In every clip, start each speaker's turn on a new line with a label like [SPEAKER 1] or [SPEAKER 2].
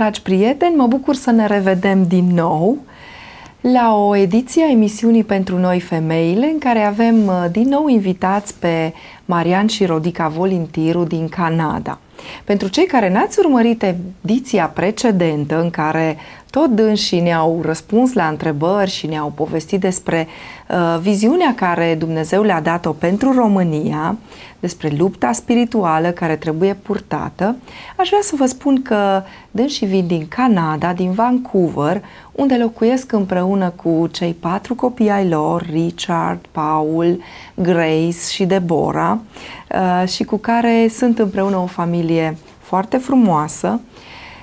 [SPEAKER 1] Dragi prieteni, mă bucur să ne revedem din nou la o ediție a emisiunii pentru noi femeile, în care avem uh, din nou invitați pe Marian și Rodica Volintiru din Canada. Pentru cei care n-ați urmărit ediția precedentă în care tot dânsii ne-au răspuns la întrebări și ne-au povestit despre uh, viziunea care Dumnezeu le-a dat-o pentru România, despre lupta spirituală care trebuie purtată, aș vrea să vă spun că dânsii vin din Canada, din Vancouver, unde locuiesc împreună cu cei patru copii ai lor, Richard, Paul, Grace și Deborah, uh, și cu care sunt împreună o familie foarte frumoasă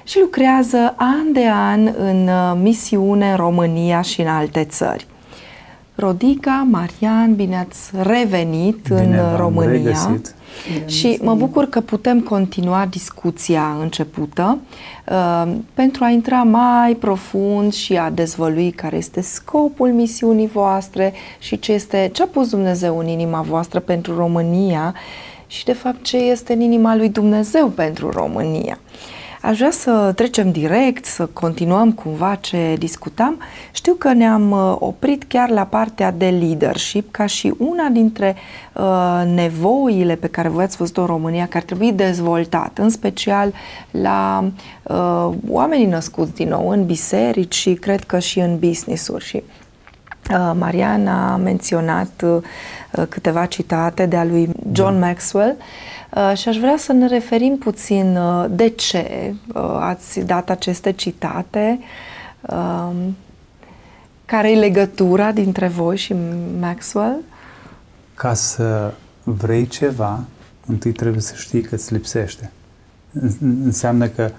[SPEAKER 1] și lucrează an de an în uh, misiune în România și în alte țări. Rodica, Marian, bine ați revenit bine, în România regăsit. și mă bucur că putem continua discuția începută uh, pentru a intra mai profund și a dezvălui care este scopul misiunii voastre și ce este ce a pus Dumnezeu în inima voastră pentru România și de fapt ce este în inima lui Dumnezeu pentru România. Uh, Aș vrea să trecem direct, să continuăm cumva ce discutam. Știu că ne-am uh, oprit chiar la partea de leadership ca și una dintre uh, nevoile pe care voi ați văzut în România, care ar trebui dezvoltat, în special la uh, oamenii născuți din nou în biserici și cred că și în business-uri. Și uh, Mariana a menționat uh, câteva citate de a lui John da. Maxwell Uh, și aș vrea să ne referim puțin uh, de ce uh, ați dat aceste citate, um, care e legătura dintre voi și Maxwell?
[SPEAKER 2] Ca să vrei ceva, întâi trebuie să știi că îți lipsește. Înseamnă că,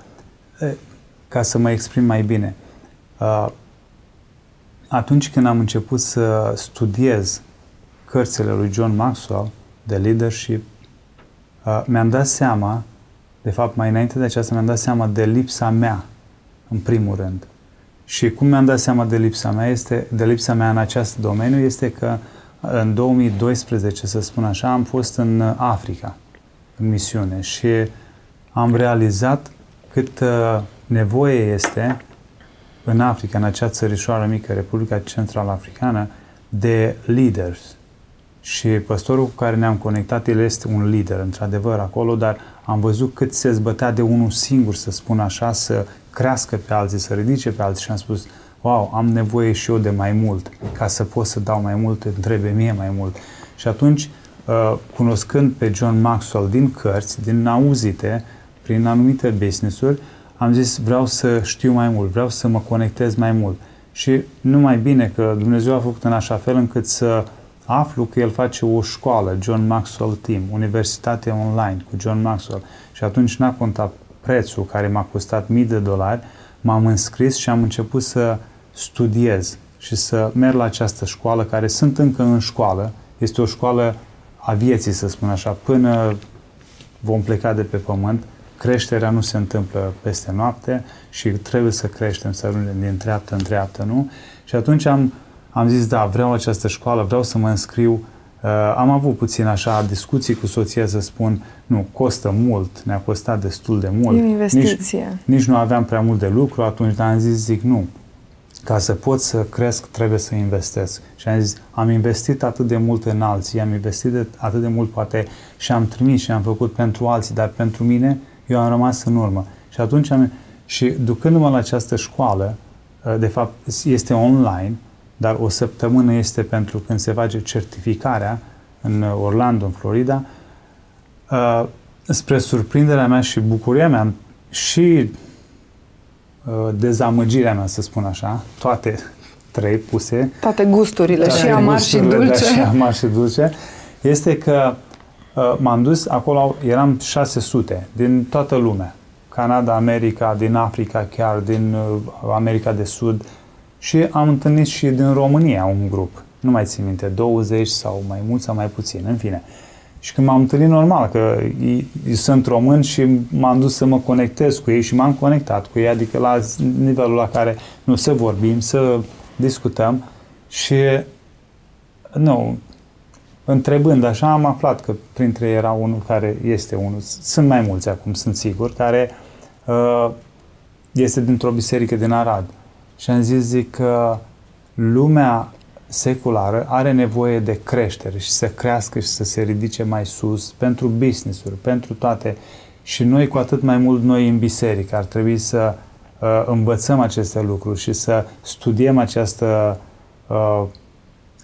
[SPEAKER 2] ca să mă exprim mai bine, atunci când am început să studiez cărțile lui John Maxwell de leadership, uh, mi-am dat seama, de fapt mai înainte de aceasta, mi-am dat seama de lipsa mea, în primul rând. Și cum mi-am dat seama de lipsa mea, este, de lipsa mea în acest domeniu, este că în 2012, să spun așa, am fost în Africa, în misiune și am realizat cât uh, nevoie este în Africa, în acea țărișoară mică, Republica Central Africană, de leaders, și păstorul cu care ne-am conectat, el este un lider, într-adevăr, acolo, dar am văzut cât se zbătea de unul singur, să spun așa, să crească pe alții, să ridice pe alții și am spus, wow, am nevoie și eu de mai mult, ca să pot să dau mai mult, îmi trebuie mie mai mult. Și atunci, uh, cunoscând pe John Maxwell din cărți, din auzite, prin anumite business-uri, am zis, vreau să știu mai mult, vreau să mă conectez mai mult. Și nu mai bine că Dumnezeu a făcut în așa fel încât să aflu că el face o școală, John Maxwell Team, Universitate Online cu John Maxwell și atunci n-a contat prețul care m-a costat mii de dolari, m-am înscris și am început să studiez și să merg la această școală care sunt încă în școală. Este o școală a vieții, să spun așa, până vom pleca de pe pământ. Creșterea nu se întâmplă peste noapte și trebuie să creștem, să ajungem din treaptă în treaptă, nu? Și atunci am am zis, da, vreau această școală, vreau să mă înscriu. Uh, am avut puțin așa discuții cu soția să spun, nu, costă mult, ne-a costat destul de mult.
[SPEAKER 1] E o investiție.
[SPEAKER 2] Nici, nici nu aveam prea mult de lucru atunci, dar am zis, zic, nu, ca să pot să cresc, trebuie să investesc. Și am zis, am investit atât de mult în alții, am investit de, atât de mult, poate, și am trimis și am făcut pentru alții, dar pentru mine, eu am rămas în urmă. Și atunci am, și ducându-mă la această școală, uh, de fapt, este online, dar o săptămână este pentru când se face certificarea în Orlando, în Florida. Uh, spre surprinderea mea și bucuria mea și uh, dezamăgirea mea, să spun așa, toate trei puse.
[SPEAKER 1] Toate gusturile, toate și amar și dulce. Da,
[SPEAKER 2] și amar și dulce. Este că uh, m-am dus, acolo eram 600 din toată lumea. Canada, America, din Africa chiar, din uh, America de Sud, și am întâlnit și din România un grup, nu mai țin minte, 20 sau mai mult sau mai puțin, în fine. Și când m-am întâlnit normal, că ei, ei sunt români și m-am dus să mă conectez cu ei și m-am conectat cu ei, adică la nivelul la care nu să vorbim, să discutăm și nu, întrebând așa, am aflat că printre ei era unul care este unul, sunt mai mulți acum, sunt sigur, care uh, este dintr-o biserică din Arad. Și am zis, zic că lumea seculară are nevoie de creștere și să crească și să se ridice mai sus pentru business-uri, pentru toate. Și noi, cu atât mai mult noi în biserică, ar trebui să uh, învățăm aceste lucruri și să studiem această, uh,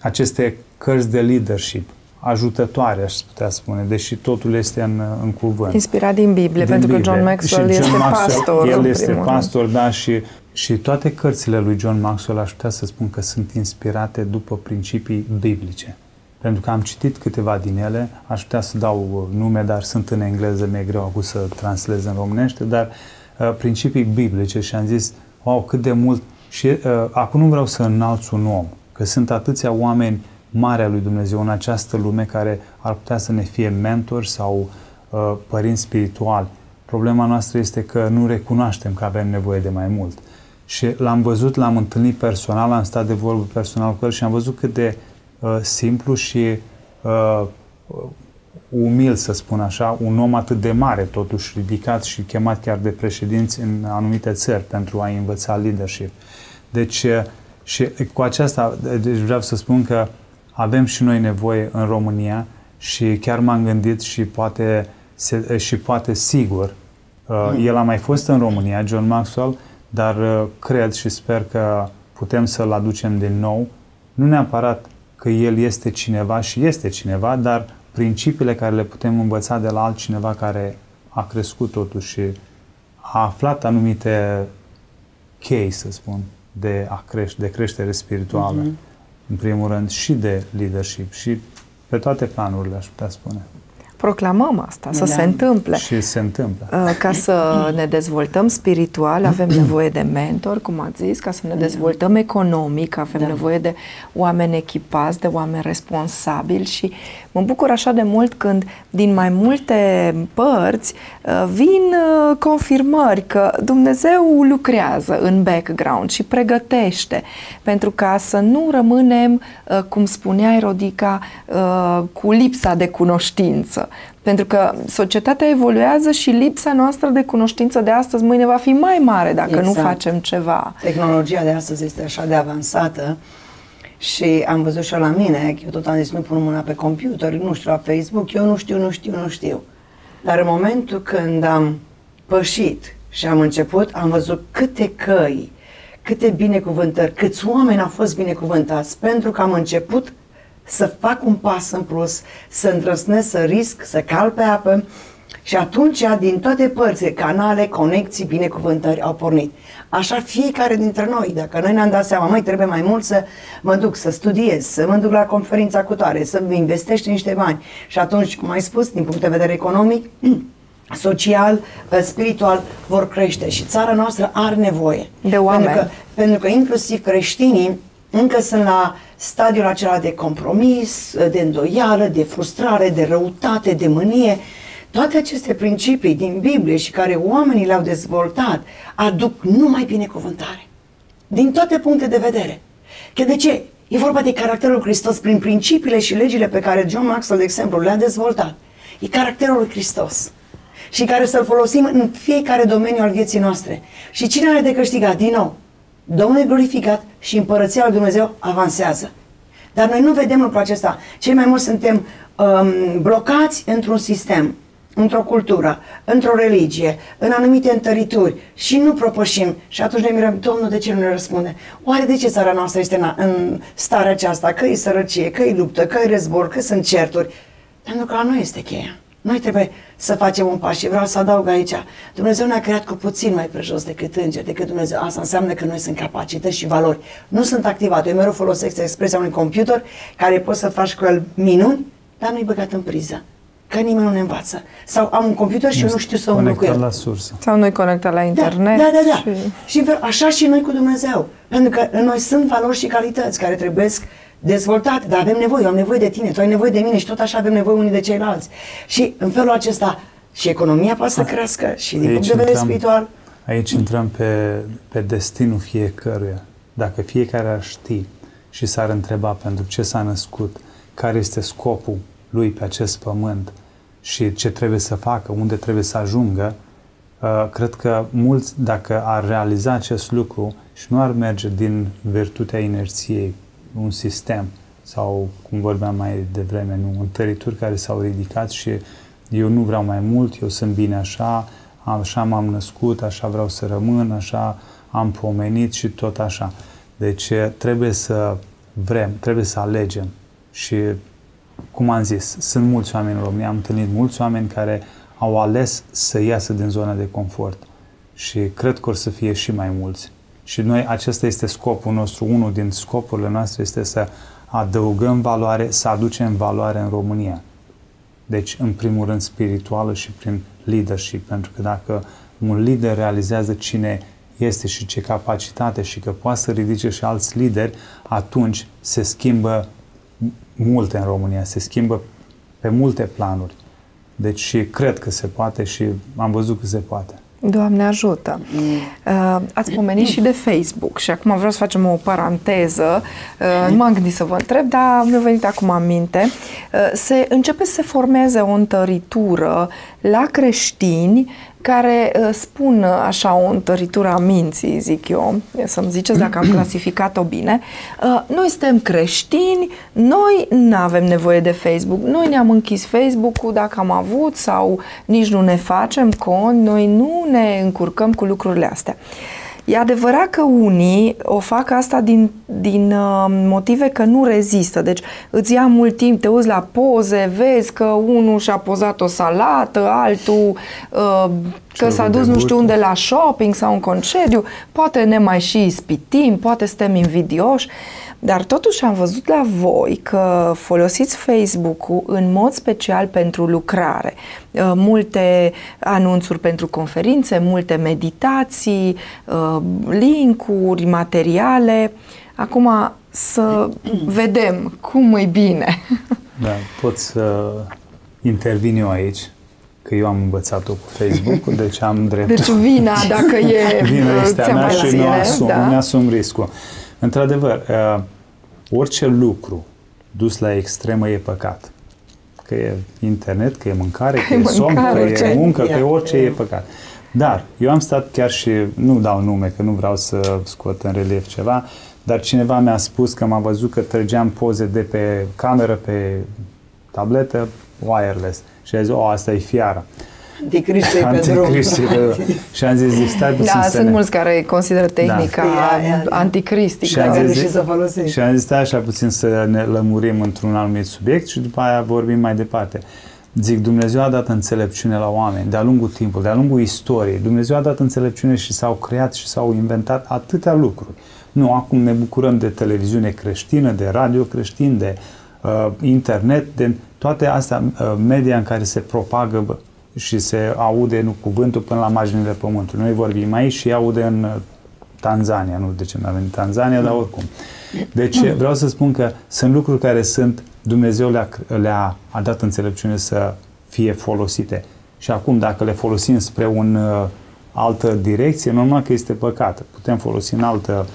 [SPEAKER 2] aceste cărți de leadership ajutătoare, aș putea spune, deși totul este în, în cuvânt.
[SPEAKER 1] Inspirat din Biblie, din pentru Biblie. că John Maxwell și este John Maxwell, pastor.
[SPEAKER 2] El este pastor, da, și, și toate cărțile lui John Maxwell aș putea să spun că sunt inspirate după principii biblice. Pentru că am citit câteva din ele, aș putea să dau nume, dar sunt în engleză, mi-e greu acum să translez în românește, dar uh, principii biblice și am zis, wow, cât de mult. Și uh, acum nu vreau să înalț un om, că sunt atâția oameni marea lui Dumnezeu în această lume care ar putea să ne fie mentori sau uh, părinți spirituali. Problema noastră este că nu recunoaștem că avem nevoie de mai mult. Și l-am văzut, l-am întâlnit personal, am stat de vorbă personal cu el și am văzut cât de uh, simplu și uh, umil, să spun așa, un om atât de mare, totuși ridicat și chemat chiar de președinți în anumite țări pentru a învăța leadership. Deci, uh, și cu aceasta, deci vreau să spun că avem și noi nevoie în România și chiar m-am gândit și poate, se, și poate sigur, uh, mm. el a mai fost în România, John Maxwell, dar uh, cred și sper că putem să-l aducem din nou, nu neapărat că el este cineva și este cineva, dar principiile care le putem învăța de la altcineva care a crescut totuși și a aflat anumite chei, să spun, de, a crește, de creștere spirituală. Mm-hmm în primul rând, și de leadership și pe toate planurile, aș putea spune
[SPEAKER 1] proclamăm asta, să da. se întâmple.
[SPEAKER 2] Și se întâmplă.
[SPEAKER 1] Uh, ca să ne dezvoltăm spiritual, avem nevoie de mentor, cum ați zis, ca să ne dezvoltăm economic, avem da. nevoie de oameni echipați, de oameni responsabili și mă bucur așa de mult când din mai multe părți uh, vin uh, confirmări că Dumnezeu lucrează în background și pregătește pentru ca să nu rămânem, cum spunea Rodica, cu lipsa de cunoștință. Pentru că societatea evoluează și lipsa noastră de cunoștință de astăzi mâine va fi mai mare dacă exact. nu facem ceva.
[SPEAKER 3] Tehnologia de astăzi este așa de avansată și am văzut și la mine, eu tot am zis nu pun mâna pe computer, nu știu la Facebook, eu nu știu, nu știu, nu știu. Dar în momentul când am pășit și am început, am văzut câte căi, câte binecuvântări, câți oameni au fost binecuvântați pentru că am început să fac un pas în plus, să îndrăznesc, să risc, să cal pe apă și atunci, din toate părțile, canale, conexii, binecuvântări au pornit. Așa fiecare dintre noi, dacă noi ne-am dat seama, mai trebuie mai mult să mă duc să studiez, să mă duc la conferința cu tare, să investești niște bani. Și atunci, cum ai spus, din punct de vedere economic, social, spiritual, vor crește. Și țara noastră are nevoie.
[SPEAKER 1] De oameni.
[SPEAKER 3] Pentru că, pentru că inclusiv creștinii încă sunt la stadiul acela de compromis, de îndoială, de frustrare, de răutate, de mânie. Toate aceste principii din Biblie și care oamenii le-au dezvoltat aduc numai binecuvântare. Din toate puncte de vedere. Că de ce? E vorba de caracterul Hristos prin principiile și legile pe care John Maxwell, de exemplu, le-a dezvoltat. E caracterul lui Hristos și care să-l folosim în fiecare domeniu al vieții noastre. Și cine are de câștigat? Din nou, Domnul e glorificat și împărăția lui Dumnezeu avansează. Dar noi nu vedem lucrul acesta. Cei mai mulți suntem um, blocați într-un sistem, într-o cultură, într-o religie, în anumite întărituri și nu propășim. Și atunci ne mirăm, Domnul, de ce nu ne răspunde? Oare de ce țara noastră este în, în starea aceasta? Că e sărăcie, că e luptă, că e război, că sunt certuri? Pentru că la noi este cheia. Noi trebuie să facem un pas și vreau să adaug aici. Dumnezeu ne-a creat cu puțin mai prejos decât îngeri, decât Dumnezeu. Asta înseamnă că noi sunt capacități și valori. Nu sunt activate. Eu mereu folosesc expresia unui computer care poți să faci cu el minuni, dar nu-i băgat în priză. Că nimeni nu ne învață. Sau am un computer și eu nu știu să unul cu el.
[SPEAKER 2] la sursă.
[SPEAKER 1] Sau nu-i conectat la internet.
[SPEAKER 3] Da, da, da. da. Și... și așa și noi cu Dumnezeu. Pentru că în noi sunt valori și calități care trebuie dezvoltate, dar avem nevoie, eu am nevoie de tine, tu ai nevoie de mine și tot așa avem nevoie unii de ceilalți. Și în felul acesta și economia poate să ah, crească și din punct de vedere spiritual.
[SPEAKER 2] Aici intrăm pe, pe destinul fiecăruia. Dacă fiecare ar ști și s-ar întreba pentru ce s-a născut, care este scopul lui pe acest pământ și ce trebuie să facă, unde trebuie să ajungă, Uh, cred că mulți, dacă ar realiza acest lucru și nu ar merge din virtutea inerției, un sistem sau, cum vorbeam mai devreme, nu, întărituri care s-au ridicat și eu nu vreau mai mult, eu sunt bine așa, așa m-am născut, așa vreau să rămân, așa am pomenit și tot așa. Deci trebuie să vrem, trebuie să alegem și cum am zis, sunt mulți oameni în România, am întâlnit mulți oameni care au ales să iasă din zona de confort și cred că or să fie și mai mulți. Și noi, acesta este scopul nostru, unul din scopurile noastre este să adăugăm valoare, să aducem valoare în România. Deci, în primul rând, spirituală și prin leadership, pentru că dacă un lider realizează cine este și ce capacitate și că poate să ridice și alți lideri, atunci se schimbă multe în România, se schimbă pe multe planuri. Deci cred că se poate și am văzut că se poate.
[SPEAKER 1] Doamne ajută! Uh, ați pomenit și de Facebook și acum vreau să facem o paranteză. Uh, nu m-am gândit să vă întreb, dar mi-a venit acum aminte. Uh, se începe să se formeze o întăritură la creștini care uh, spun uh, așa o întăritură a minții, zic eu, să-mi ziceți dacă am clasificat-o bine. Uh, noi suntem creștini, noi nu avem nevoie de Facebook, noi ne-am închis Facebook-ul dacă am avut sau nici nu ne facem cont, noi nu ne încurcăm cu lucrurile astea. E adevărat că unii o fac asta din, din uh, motive că nu rezistă. Deci îți ia mult timp, te uiți la poze, vezi că unul și-a pozat o salată, altul uh, că s-a dus nu știu unde la shopping sau un concediu, poate ne mai și ispitim, poate suntem invidioși. Uh, dar totuși am văzut la voi că folosiți Facebook-ul în mod special pentru lucrare. Uh, multe anunțuri pentru conferințe, multe meditații, uh, linkuri, materiale. Acum să vedem cum e bine.
[SPEAKER 2] Da, pot să intervin eu aici că eu am învățat-o cu Facebook, deci am dreptul.
[SPEAKER 1] Deci vina, dacă e
[SPEAKER 2] Vina este a mea și nu asum, da? nu asum riscul. Într-adevăr, uh, orice lucru dus la extremă e păcat. Că e internet, că e mâncare, că, că e somn, că e muncă, că e orice e păcat. Dar eu am stat chiar și, nu dau nume, că nu vreau să scot în relief ceva, dar cineva mi-a spus că m-a văzut că trăgeam poze de pe cameră, pe tabletă, wireless. Și a zis, o, asta e fiara.
[SPEAKER 3] Anticrist pe drum.
[SPEAKER 2] și am zis, stai puțin
[SPEAKER 1] Da, sunt ne... mulți care consideră tehnica da. anticristică.
[SPEAKER 3] Și am zis, și să folosești.
[SPEAKER 2] Și am zis, stai așa puțin să ne lămurim într-un anumit subiect și după aia vorbim mai departe. Zic, Dumnezeu a dat înțelepciune la oameni de-a lungul timpului, de-a lungul istoriei. Dumnezeu a dat înțelepciune și s-au creat și s-au inventat atâtea lucruri. Nu, acum ne bucurăm de televiziune creștină, de radio creștin, de uh, internet, de toate astea uh, media în care se propagă și se aude nu, cuvântul până la marginile pământului. Noi vorbim aici și aude în uh, Tanzania, nu de ce nu avem Tanzania, dar oricum. Deci vreau să spun că sunt lucruri care sunt, Dumnezeu le-a, le-a a dat înțelepciune să fie folosite. Și acum, dacă le folosim spre un uh, altă direcție, normal că este păcat. Putem folosi în altă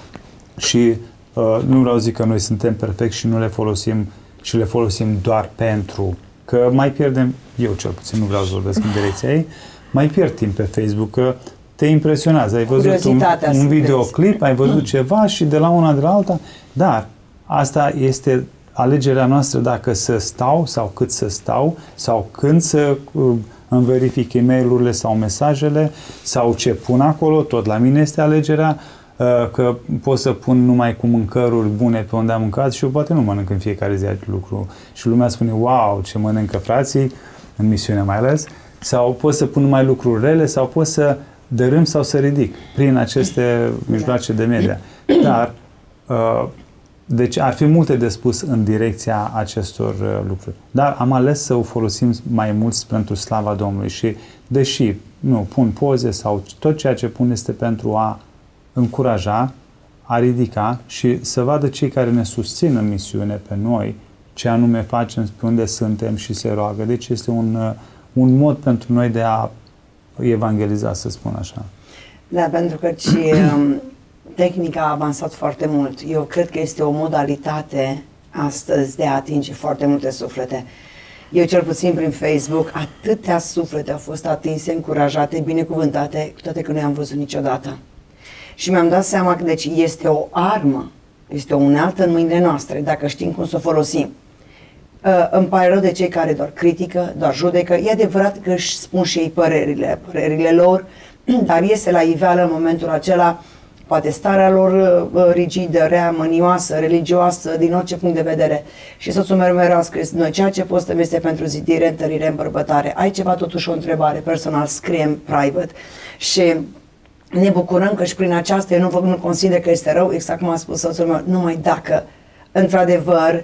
[SPEAKER 2] și uh, nu vreau zic că noi suntem perfecti și nu le folosim și le folosim doar pentru că mai pierdem, eu cel puțin nu vreau să vorbesc în direcția ei, mai pierd timp pe Facebook, că te impresionează. Ai văzut un, un videoclip, ai văzut ceva și de la una de la alta, dar asta este alegerea noastră dacă să stau sau cât să stau sau când să uh, îmi verific e mail sau mesajele sau ce pun acolo, tot la mine este alegerea Uh, că pot să pun numai cu mâncăruri bune pe unde am mâncat și eu poate nu mănânc în fiecare zi acest lucru. Și lumea spune, wow, ce mănâncă frații, în misiune mai ales, sau pot să pun numai lucruri rele, sau pot să dărâm sau să ridic prin aceste mijloace de media. Dar, uh, deci ar fi multe de spus în direcția acestor uh, lucruri. Dar am ales să o folosim mai mult pentru slava Domnului și, deși nu pun poze sau tot ceea ce pun este pentru a încuraja, a ridica și să vadă cei care ne susțin în misiune pe noi, ce anume facem, pe unde suntem și se roagă. Deci este un, uh, un mod pentru noi de a evangeliza, să spun așa.
[SPEAKER 3] Da, pentru că și, um, tehnica a avansat foarte mult. Eu cred că este o modalitate astăzi de a atinge foarte multe suflete. eu cel puțin prin Facebook, atâtea suflete au fost atinse, încurajate, binecuvântate, cu toate că nu i-am văzut niciodată. Și mi-am dat seama că deci este o armă, este o unealtă în mâinile noastre, dacă știm cum să o folosim. Uh, îmi pare rău de cei care doar critică, doar judecă. E adevărat că își spun și ei părerile, părerile lor, dar iese la iveală în momentul acela poate starea lor uh, rigidă, rea, mânioasă, religioasă, din orice punct de vedere. Și soțul meu mereu a scris, noi ceea ce postăm este pentru zidire, întărire, îmbărbătare. Ai ceva totuși o întrebare personal, scriem private. Și ne bucurăm că și prin aceasta eu nu, nu consider că este rău, exact cum a spus soțul meu, numai dacă într-adevăr uh,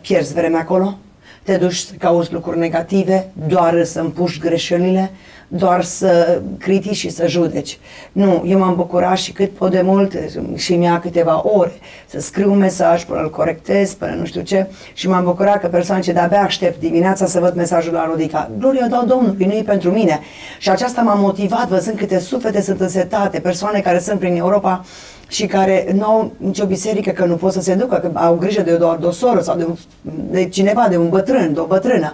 [SPEAKER 3] pierzi vremea acolo, te duci să cauți lucruri negative, doar să împuși greșelile, doar să critici și să judeci. Nu, eu m-am bucurat și cât pot de mult și mi-a câteva ore să scriu un mesaj până îl corectez, până nu știu ce și m-am bucurat că persoane ce de-abia aștept dimineața să văd mesajul la Rodica. Gloria dau Domnului, nu e pentru mine. Și aceasta m-a motivat văzând câte suflete sunt însetate, persoane care sunt prin Europa și care nu au nicio biserică că nu pot să se ducă, că au grijă de doar de o soră sau de, de cineva, de un bătrân, de o bătrână.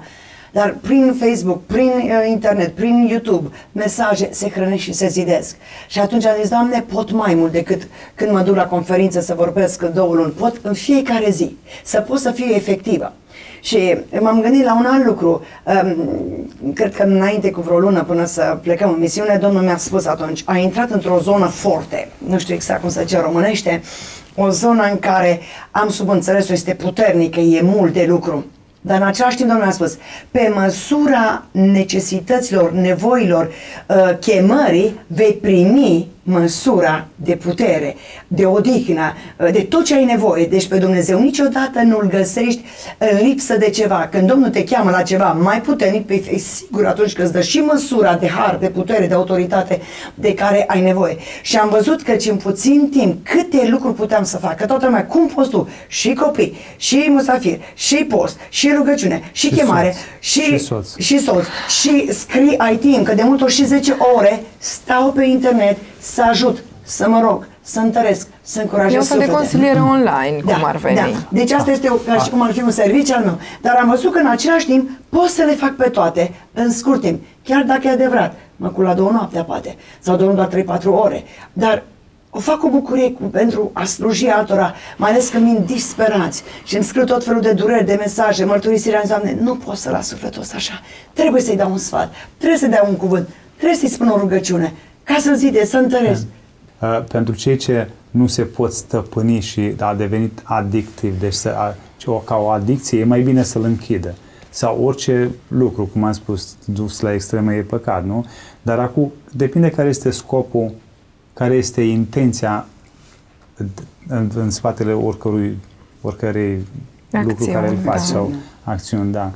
[SPEAKER 3] Dar prin Facebook, prin uh, internet, prin YouTube, mesaje se hrănesc și se zidesc. Și atunci am zis, Doamne, pot mai mult decât când mă duc la conferință să vorbesc în două luni. Pot în fiecare zi să pot să fiu efectivă. Și m-am gândit la un alt lucru. Um, cred că înainte cu vreo lună până să plecăm în misiune, Domnul mi-a spus atunci, a intrat într-o zonă forte, nu știu exact cum să zice românește, o zonă în care am subînțelesul este puternică, e mult de lucru. Dar în același timp, Domnul a spus, pe măsura necesităților, nevoilor, uh, chemării, vei primi măsura de putere, de odihnă, de tot ce ai nevoie. Deci pe Dumnezeu niciodată nu-L găsești în lipsă de ceva. Când Domnul te cheamă la ceva mai puternic, pe e sigur atunci că îți dă și măsura de har, de putere, de autoritate de care ai nevoie. Și am văzut că în puțin timp câte lucruri puteam să fac. Că toată lumea, cum poți tu? Și copii, și musafir, și post, și rugăciune, și, și chemare, soț. Și, și, soț. și soț, și scrii IT, că de multe ori și 10 ore stau pe internet să ajut, să mă rog, să întăresc, să încurajez
[SPEAKER 1] E un fel de consiliere online, da, cum ar veni. Da.
[SPEAKER 3] Deci asta este o, ca și cum ar fi un serviciu al meu. Dar am văzut că în același timp pot să le fac pe toate în scurt timp. Chiar dacă e adevărat, mă cu la două noaptea poate, sau dorm doar 3-4 ore. Dar o fac cu bucurie cu, pentru a sluji altora, mai ales când vin disperați și îmi scriu tot felul de dureri, de mesaje, mărturisirea, Doamne, nu pot să las sufletul ăsta așa. Trebuie să-i dau un sfat, trebuie să-i dau un cuvânt, trebuie să-i spun o rugăciune, ca să zide, să întăresc.
[SPEAKER 2] Da. Uh, pentru cei ce nu se pot stăpâni și a devenit adictiv, deci să, a, o, ca o adicție, e mai bine să-l închidă. Sau orice lucru, cum am spus, dus la extremă e păcat, nu? Dar acum depinde care este scopul, care este intenția în, în spatele oricărui, oricărei lucru care îl faci da. sau acțiuni, da.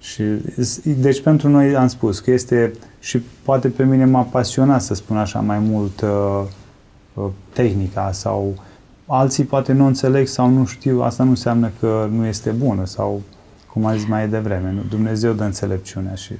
[SPEAKER 2] Și, deci pentru noi am spus că este și poate pe mine m-a pasionat să spun așa mai mult uh, uh, tehnica sau alții poate nu înțeleg sau nu știu, asta nu înseamnă că nu este bună sau cum a zis mai devreme, nu? Dumnezeu dă înțelepciunea și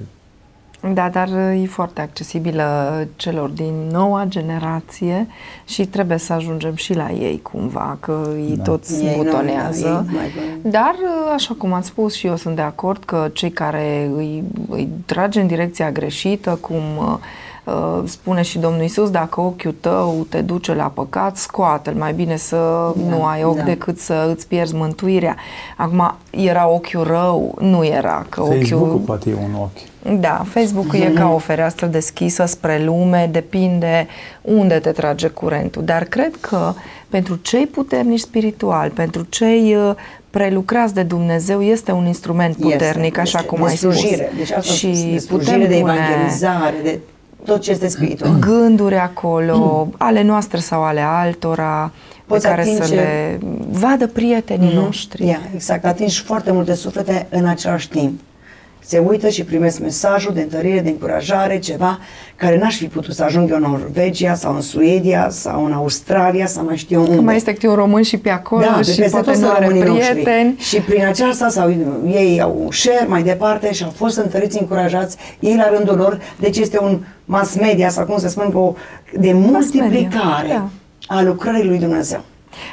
[SPEAKER 1] da, dar e foarte accesibilă celor din noua generație și trebuie să ajungem și la ei cumva, că ei da. toți ei butonează. Nu, ei, dar, așa cum ați spus și eu sunt de acord că cei care îi, îi trage în direcția greșită, cum uh, spune și Domnul Isus, dacă ochiul tău te duce la păcat, scoate-l. Mai bine să da, nu ai ochi da. decât să îți pierzi mântuirea. Acum, era ochiul rău? Nu era. Că
[SPEAKER 2] Facebook-ul
[SPEAKER 1] ochiul...
[SPEAKER 2] poate e un ochi.
[SPEAKER 1] Da, Facebook-ul mm-hmm. e ca o fereastră deschisă spre lume, depinde unde te trage curentul. Dar cred că pentru cei puternici spiritual, pentru cei uh, prelucrați de Dumnezeu, este un instrument puternic, este, așa
[SPEAKER 3] este,
[SPEAKER 1] cum ai
[SPEAKER 3] slujire.
[SPEAKER 1] spus.
[SPEAKER 3] Deci asta și de putem de evangelizare, de tot ce este spiritual.
[SPEAKER 1] Gânduri acolo, mm. ale noastre sau ale altora, Poți pe care atinge... să le vadă prietenii mm-hmm. noștri.
[SPEAKER 3] Yeah, exact, atingi foarte multe suflete în același timp se uită și primesc mesajul de întărire, de încurajare, ceva care n-aș fi putut să ajung eu în Norvegia sau în Suedia sau în Australia sau mai știu unde. Că
[SPEAKER 1] mai este un român și pe acolo da, și poate nu are prieteni.
[SPEAKER 3] Și prin aceasta sau ei au share mai departe și au fost întăriți, încurajați, ei la rândul lor, deci este un mass media sau cum să spun, de multiplicare da. a lucrării lui Dumnezeu.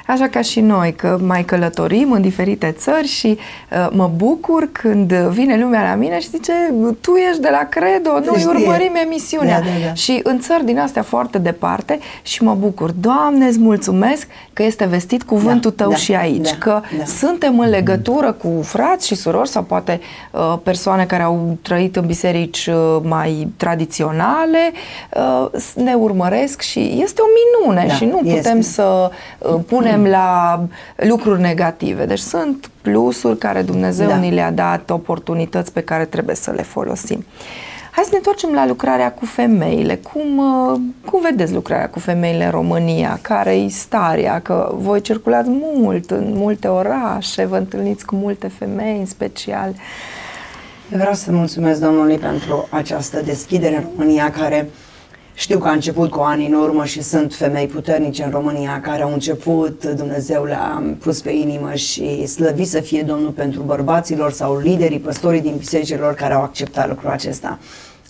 [SPEAKER 1] Așa ca și noi, că mai călătorim în diferite țări și uh, mă bucur când vine lumea la mine și zice, tu ești de la Credo, noi
[SPEAKER 3] Știe.
[SPEAKER 1] urmărim emisiunea.
[SPEAKER 3] Da, da, da.
[SPEAKER 1] Și în țări din astea foarte departe și mă bucur. Doamne, îți mulțumesc că este vestit cuvântul
[SPEAKER 3] Da,
[SPEAKER 1] tău
[SPEAKER 3] da,
[SPEAKER 1] și aici,
[SPEAKER 3] da,
[SPEAKER 1] că
[SPEAKER 3] da.
[SPEAKER 1] suntem în legătură cu frați și surori sau poate uh, persoane care au trăit în biserici uh, mai tradiționale, uh, s- ne urmăresc și este o minune
[SPEAKER 3] Da,
[SPEAKER 1] și nu
[SPEAKER 3] este.
[SPEAKER 1] putem să uh, punem la lucruri negative. Deci sunt plusuri care Dumnezeu
[SPEAKER 3] Da.
[SPEAKER 1] ni le-a dat, oportunități pe care trebuie să le folosim. Hai să ne întoarcem la lucrarea cu femeile. Cum, uh, cum vedeți lucrarea cu femeile în România? Care-i starea? Că voi circulați mult în multe orașe, vă întâlniți cu multe femei în special.
[SPEAKER 3] Eu vreau să mulțumesc Domnului pentru această deschidere în România care știu că a început cu ani în urmă și sunt femei puternice în România care au început, Dumnezeu le-a pus pe inimă și slăvit să fie Domnul pentru bărbaților sau liderii, păstorii din bisericilor care au acceptat lucrul acesta.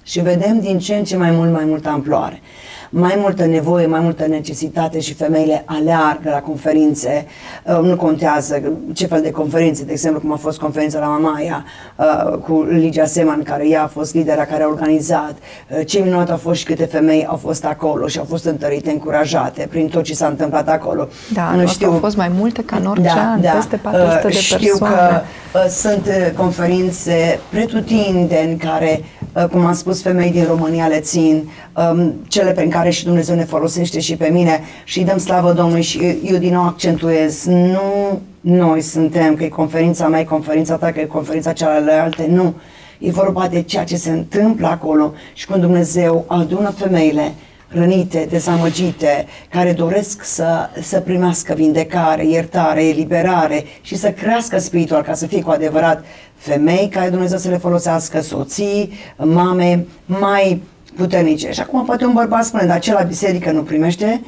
[SPEAKER 3] Și vedem din ce în ce mai mult, mai multă amploare mai multă nevoie, mai multă necesitate și femeile aleargă la conferințe, uh, nu contează ce fel de conferințe, de exemplu cum a fost conferința la Mamaia uh, cu Ligia Seman, care ea a fost lidera care a organizat, uh, ce minunat au fost și câte femei au fost acolo și au fost întărite, încurajate prin tot ce s-a întâmplat acolo.
[SPEAKER 1] Da, nu știu, au fost mai multe ca în orice an, peste 400
[SPEAKER 3] Uh,
[SPEAKER 1] de
[SPEAKER 3] știu
[SPEAKER 1] persoane.
[SPEAKER 3] că uh, sunt uh, conferințe pretutindeni care, uh, cum am spus, femei din România le țin, um, cele pe care și Dumnezeu ne folosește și pe mine și îi dăm slavă Domnului și eu, eu din nou accentuez, nu noi suntem, că e conferința mea, e conferința ta, că e conferința cealaltă, nu. E vorba de ceea ce se întâmplă acolo și când Dumnezeu adună femeile rănite, dezamăgite, care doresc să, să primească vindecare, iertare, eliberare și să crească spiritual ca să fie cu adevărat femei care Dumnezeu să le folosească, soții, mame, mai puternice. Și acum poate un bărbat spune, dar ce la biserică nu primește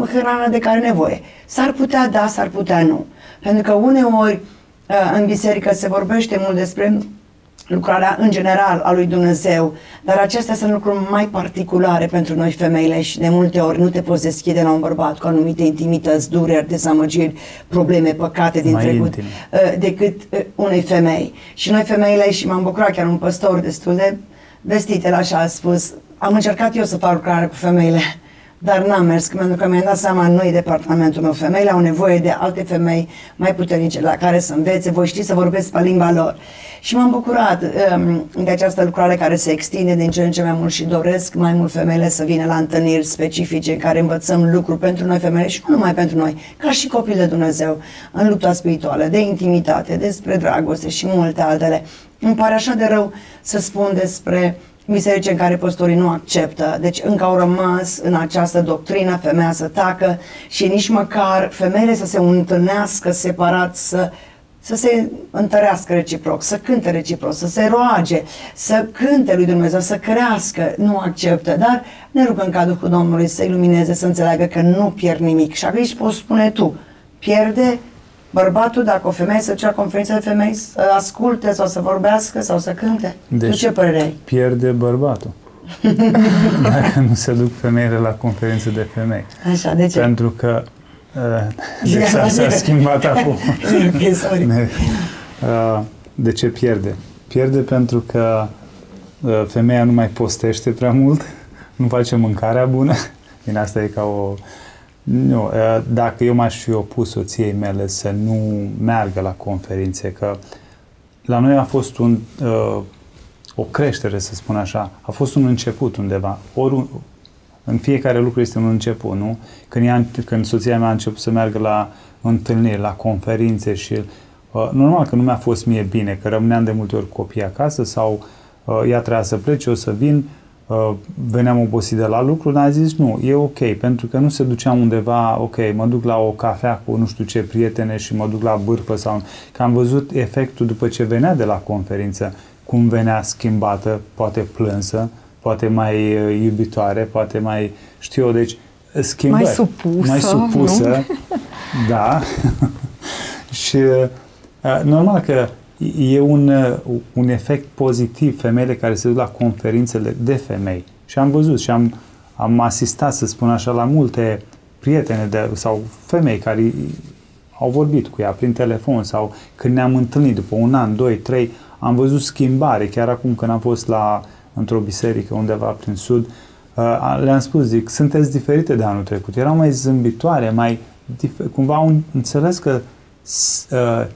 [SPEAKER 3] uh, hrana de care are nevoie. S-ar putea da, s-ar putea nu. Pentru că uneori uh, în biserică se vorbește mult despre lucrarea în general a lui Dumnezeu, dar acestea sunt lucruri mai particulare pentru noi femeile și de multe ori nu te poți deschide la un bărbat cu anumite intimități, dureri, dezamăgiri, probleme, păcate din
[SPEAKER 2] Mai
[SPEAKER 3] trecut,
[SPEAKER 2] intime.
[SPEAKER 3] uh, decât uh, unei femei. Și noi femeile, și m-am bucurat chiar un păstor destul de vestit, el așa a spus, am încercat eu să fac lucrare cu femeile, dar n-am mers, pentru că mi-am dat seama, nu e departamentul meu. Femeile au nevoie de alte femei mai puternice la care să învețe, voi ști să vorbesc pe limba lor. Și m-am bucurat um, de această lucrare care se extinde din ce în ce mai mult și doresc mai mult femeile să vină la întâlniri specifice în care învățăm lucruri pentru noi femeile și nu numai pentru noi, ca și copii de Dumnezeu, în lupta spirituală, de intimitate, despre dragoste și multe altele. Îmi pare așa de rău să spun despre biserici în care păstorii nu acceptă, deci încă au rămas în această doctrină femeia să tacă și nici măcar femeile să se întâlnească separat, să să se întărească reciproc, să cânte reciproc, să se roage, să cânte lui Dumnezeu, să crească, nu acceptă, dar ne rugăm ca Duhul Domnului să ilumineze, să înțeleagă că nu pierd nimic. Și aici poți spune tu, pierde bărbatul dacă o femeie să duce la conferință de femei să asculte sau să vorbească sau să cânte.
[SPEAKER 2] Deci-
[SPEAKER 3] tu ce părere ai?
[SPEAKER 2] Pierde bărbatul. Dacă nu se duc femeile la conferințe de femei.
[SPEAKER 3] Așa, de ce?
[SPEAKER 2] Pentru că uh,
[SPEAKER 3] Zi,
[SPEAKER 2] deci s-a, s-a
[SPEAKER 3] zi.
[SPEAKER 2] schimbat acum.
[SPEAKER 3] Ok, sorry.
[SPEAKER 2] Ne- uh, De ce pierde? Pierde pentru că uh, femeia nu mai postește prea mult, nu face mâncarea bună. Din asta e ca o... Nu, uh, dacă eu m-aș fi opus soției mele să nu meargă la conferințe, că la noi a fost un, uh, o creștere, să spun așa, a fost un început undeva. Ori, în fiecare lucru este un început, nu? Când, ea, când soția mea a început să meargă la întâlniri, la conferințe și uh, normal că nu mi-a fost mie bine, că rămâneam de multe ori copii acasă sau uh, ea trebuia să plece, eu să vin, uh, veneam obosit de la lucru, dar a zis nu, e ok, pentru că nu se duceam undeva, ok, mă duc la o cafea cu nu știu ce prietene și mă duc la bârfă sau... Că am văzut efectul după ce venea de la conferință, cum venea schimbată, poate plânsă, poate mai uh, iubitoare, poate mai, știu eu, deci schimbări.
[SPEAKER 1] Mai supusă,
[SPEAKER 2] Mai supusă, da. și uh, normal că e un, uh, un efect pozitiv femeile care se duc la conferințele de femei. Și am văzut și am, am asistat, să spun așa, la multe prietene de, sau femei care au vorbit cu ea prin telefon sau când ne-am întâlnit după un an, doi, trei, am văzut schimbare. Chiar acum când am fost la, într-o biserică undeva prin sud, uh, le-am spus, zic, sunteți diferite de anul trecut. Erau mai zâmbitoare, mai cumva un, înțeles că uh,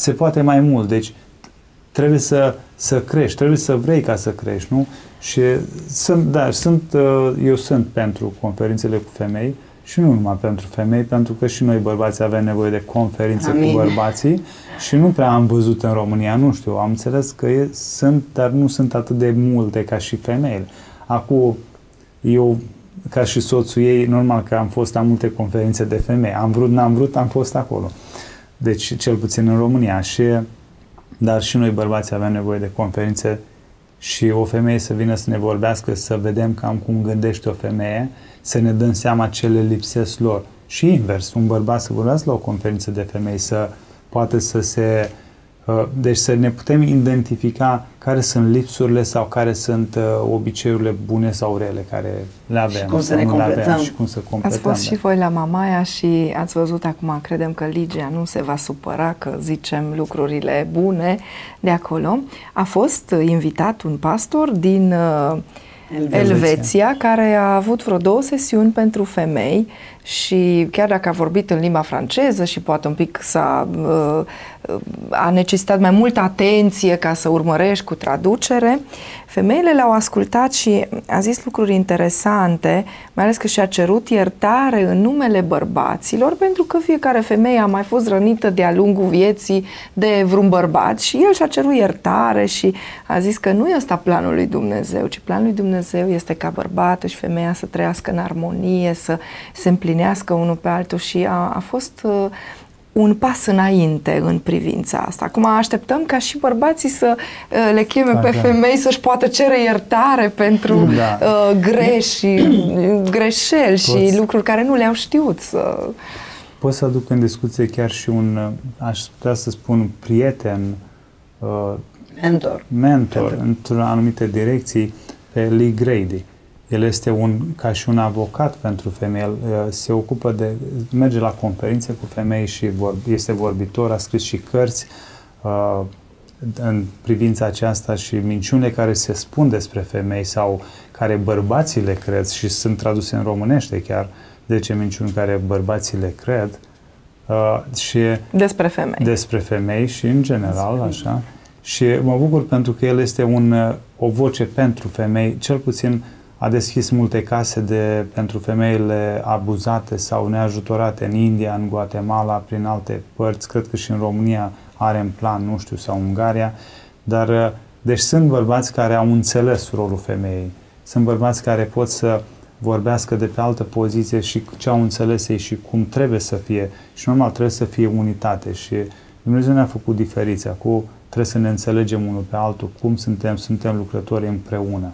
[SPEAKER 2] se poate mai mult. Deci trebuie să, să crești, trebuie să vrei ca să crești, nu? Și sunt, da, sunt, uh, eu sunt pentru conferințele cu femei și nu numai pentru femei, pentru că și noi bărbații avem nevoie de conferințe Amin. cu bărbații și nu prea am văzut în România, nu știu, am înțeles că e, sunt, dar nu sunt atât de multe ca și femeile. Acum, eu, ca și soțul ei, normal că am fost la multe conferințe de femei. Am vrut, n-am vrut, am fost acolo. Deci, cel puțin în România. Și, dar și noi bărbații avem nevoie de conferințe și o femeie să vină să ne vorbească, să vedem cam cum gândește o femeie, să ne dăm seama ce le lipsesc lor. Și invers, un bărbat să vorbească la o conferință de femei, să poate să se Uh, deci să ne putem identifica care sunt lipsurile sau care sunt uh, obiceiurile bune sau rele care le avem. Și
[SPEAKER 3] cum să ne completăm.
[SPEAKER 2] și cum să completăm.
[SPEAKER 1] Ați fost și voi la Mamaia și ați văzut acum, credem că Ligia nu se va supăra că zicem lucrurile bune de acolo. A fost invitat un pastor din uh, Elveția. Elveția, care a avut vreo două sesiuni pentru femei și chiar dacă a vorbit în limba franceză și poate un pic s-a, uh, a necesitat mai multă atenție ca să urmărești cu traducere, femeile l-au ascultat și a zis lucruri interesante, mai ales că și-a cerut iertare în numele bărbaților, pentru că fiecare femeie a mai fost rănită de-a lungul vieții de vreun bărbat și el și-a cerut iertare și a zis că nu e ăsta planul lui Dumnezeu, ci planul lui Dumnezeu este ca bărbatul și femeia să trăiască în armonie, să se împlinească împlinească unul pe altul și a, a fost uh, un pas înainte în privința asta. Acum așteptăm ca și bărbații să uh, le cheme da, pe da. femei să-și poată cere iertare pentru da. uh, greși, greșeli Poți. și lucruri care nu le-au știut să...
[SPEAKER 2] Pot să aduc în discuție chiar și un, uh, aș putea să spun, prieten,
[SPEAKER 3] uh, mentor,
[SPEAKER 2] mentor într-o anumite direcții, pe Lee Grady. El este un, ca și un avocat pentru femei, el uh, se ocupă de, merge la conferințe cu femei și vor, este vorbitor, a scris și cărți uh, în privința aceasta și minciunile care se spun despre femei sau care bărbații le cred și sunt traduse în românește chiar, 10 minciuni care bărbații le cred. Uh, și
[SPEAKER 1] despre femei.
[SPEAKER 2] Despre femei și în general, așa. Și mă bucur pentru că el este un, uh, o voce pentru femei, cel puțin uh, a deschis multe case de, pentru femeile abuzate sau neajutorate în India, în Guatemala, prin alte părți, cred că și în România are în plan, nu știu, sau Ungaria, dar uh, deci sunt bărbați care au înțeles rolul femeii, sunt bărbați care pot să vorbească de pe altă poziție și ce au înțeles ei și cum trebuie să fie. Și normal trebuie să fie unitate și Dumnezeu ne-a făcut diferiți. Acum trebuie să ne înțelegem unul pe altul, cum suntem, suntem lucrători împreună.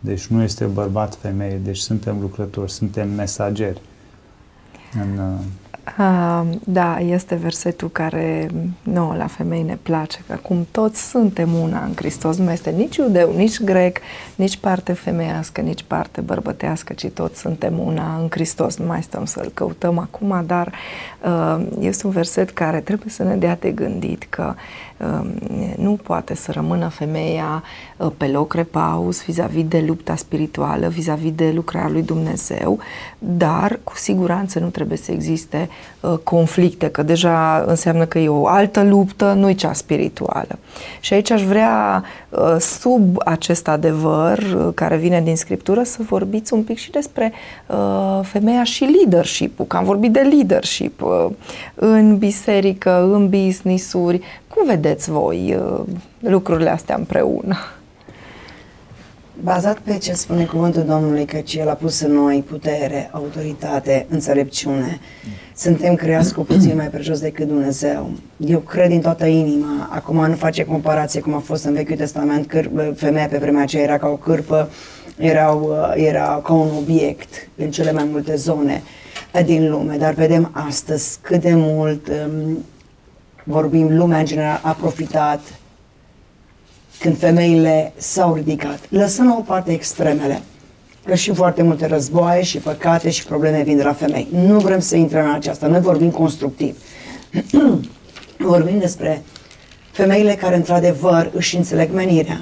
[SPEAKER 2] Deci nu este bărbat-femeie, deci suntem lucrători, suntem mesageri. În, uh,
[SPEAKER 1] Uh, da, este versetul care nu la femei ne place, că acum toți suntem una în Hristos, nu este nici iudeu, nici grec, nici parte femeiască, nici parte bărbătească, ci toți suntem una în Hristos. Nu mai stăm să-l căutăm acum, dar uh, este un verset care trebuie să ne dea de gândit că uh, nu poate să rămână femeia uh, pe loc repaus vis-a-vis de lupta spirituală, vis-a-vis de lucrarea lui Dumnezeu, dar cu siguranță nu trebuie să existe Uh, conflicte, că deja înseamnă că e o altă luptă, nu e cea spirituală. Și aici aș vrea, uh, sub acest adevăr uh, care vine din Scriptură, să vorbiți un pic și despre femeia și leadership-ul, că am vorbit de leadership în biserică, în business-uri. Cum vedeți voi lucrurile astea împreună?
[SPEAKER 3] Bazat pe ce spune cuvântul Domnului, că El a pus în noi putere, autoritate, înțelepciune, suntem creați cu puțin mai prejos decât Dumnezeu. Eu cred din toată inima, acum nu face comparație cum a fost în Vechiul Testament, că femeia pe vremea aceea era ca o cârpă, erau, era ca un obiect în cele mai multe zone din lume, dar vedem astăzi cât de mult um, vorbim, lumea în general a profitat când femeile s-au ridicat. Lăsăm la o parte extremele. că și foarte multe războaie și păcate și probleme vin de la femei. Nu vrem să intrăm în aceasta, noi vorbim constructiv. vorbim despre femeile care într-adevăr își înțeleg menirea,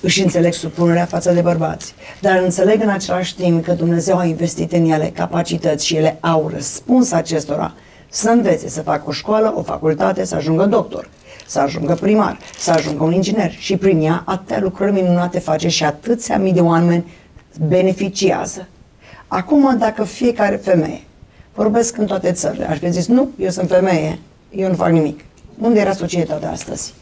[SPEAKER 3] își înțeleg supunerea față de bărbați, dar înțeleg în același timp că Dumnezeu a investit în ele capacități și ele au răspuns acestora să învețe, să facă o școală, o facultate, să ajungă doctor, să ajungă primar, să ajungă un inginer și prin ea atâtea lucruri minunate face și atâția mii de oameni beneficiază. Acum, dacă fiecare femeie, vorbesc în toate țările, aș fi zis, nu, eu sunt femeie, eu nu fac nimic. Unde era societatea astăzi?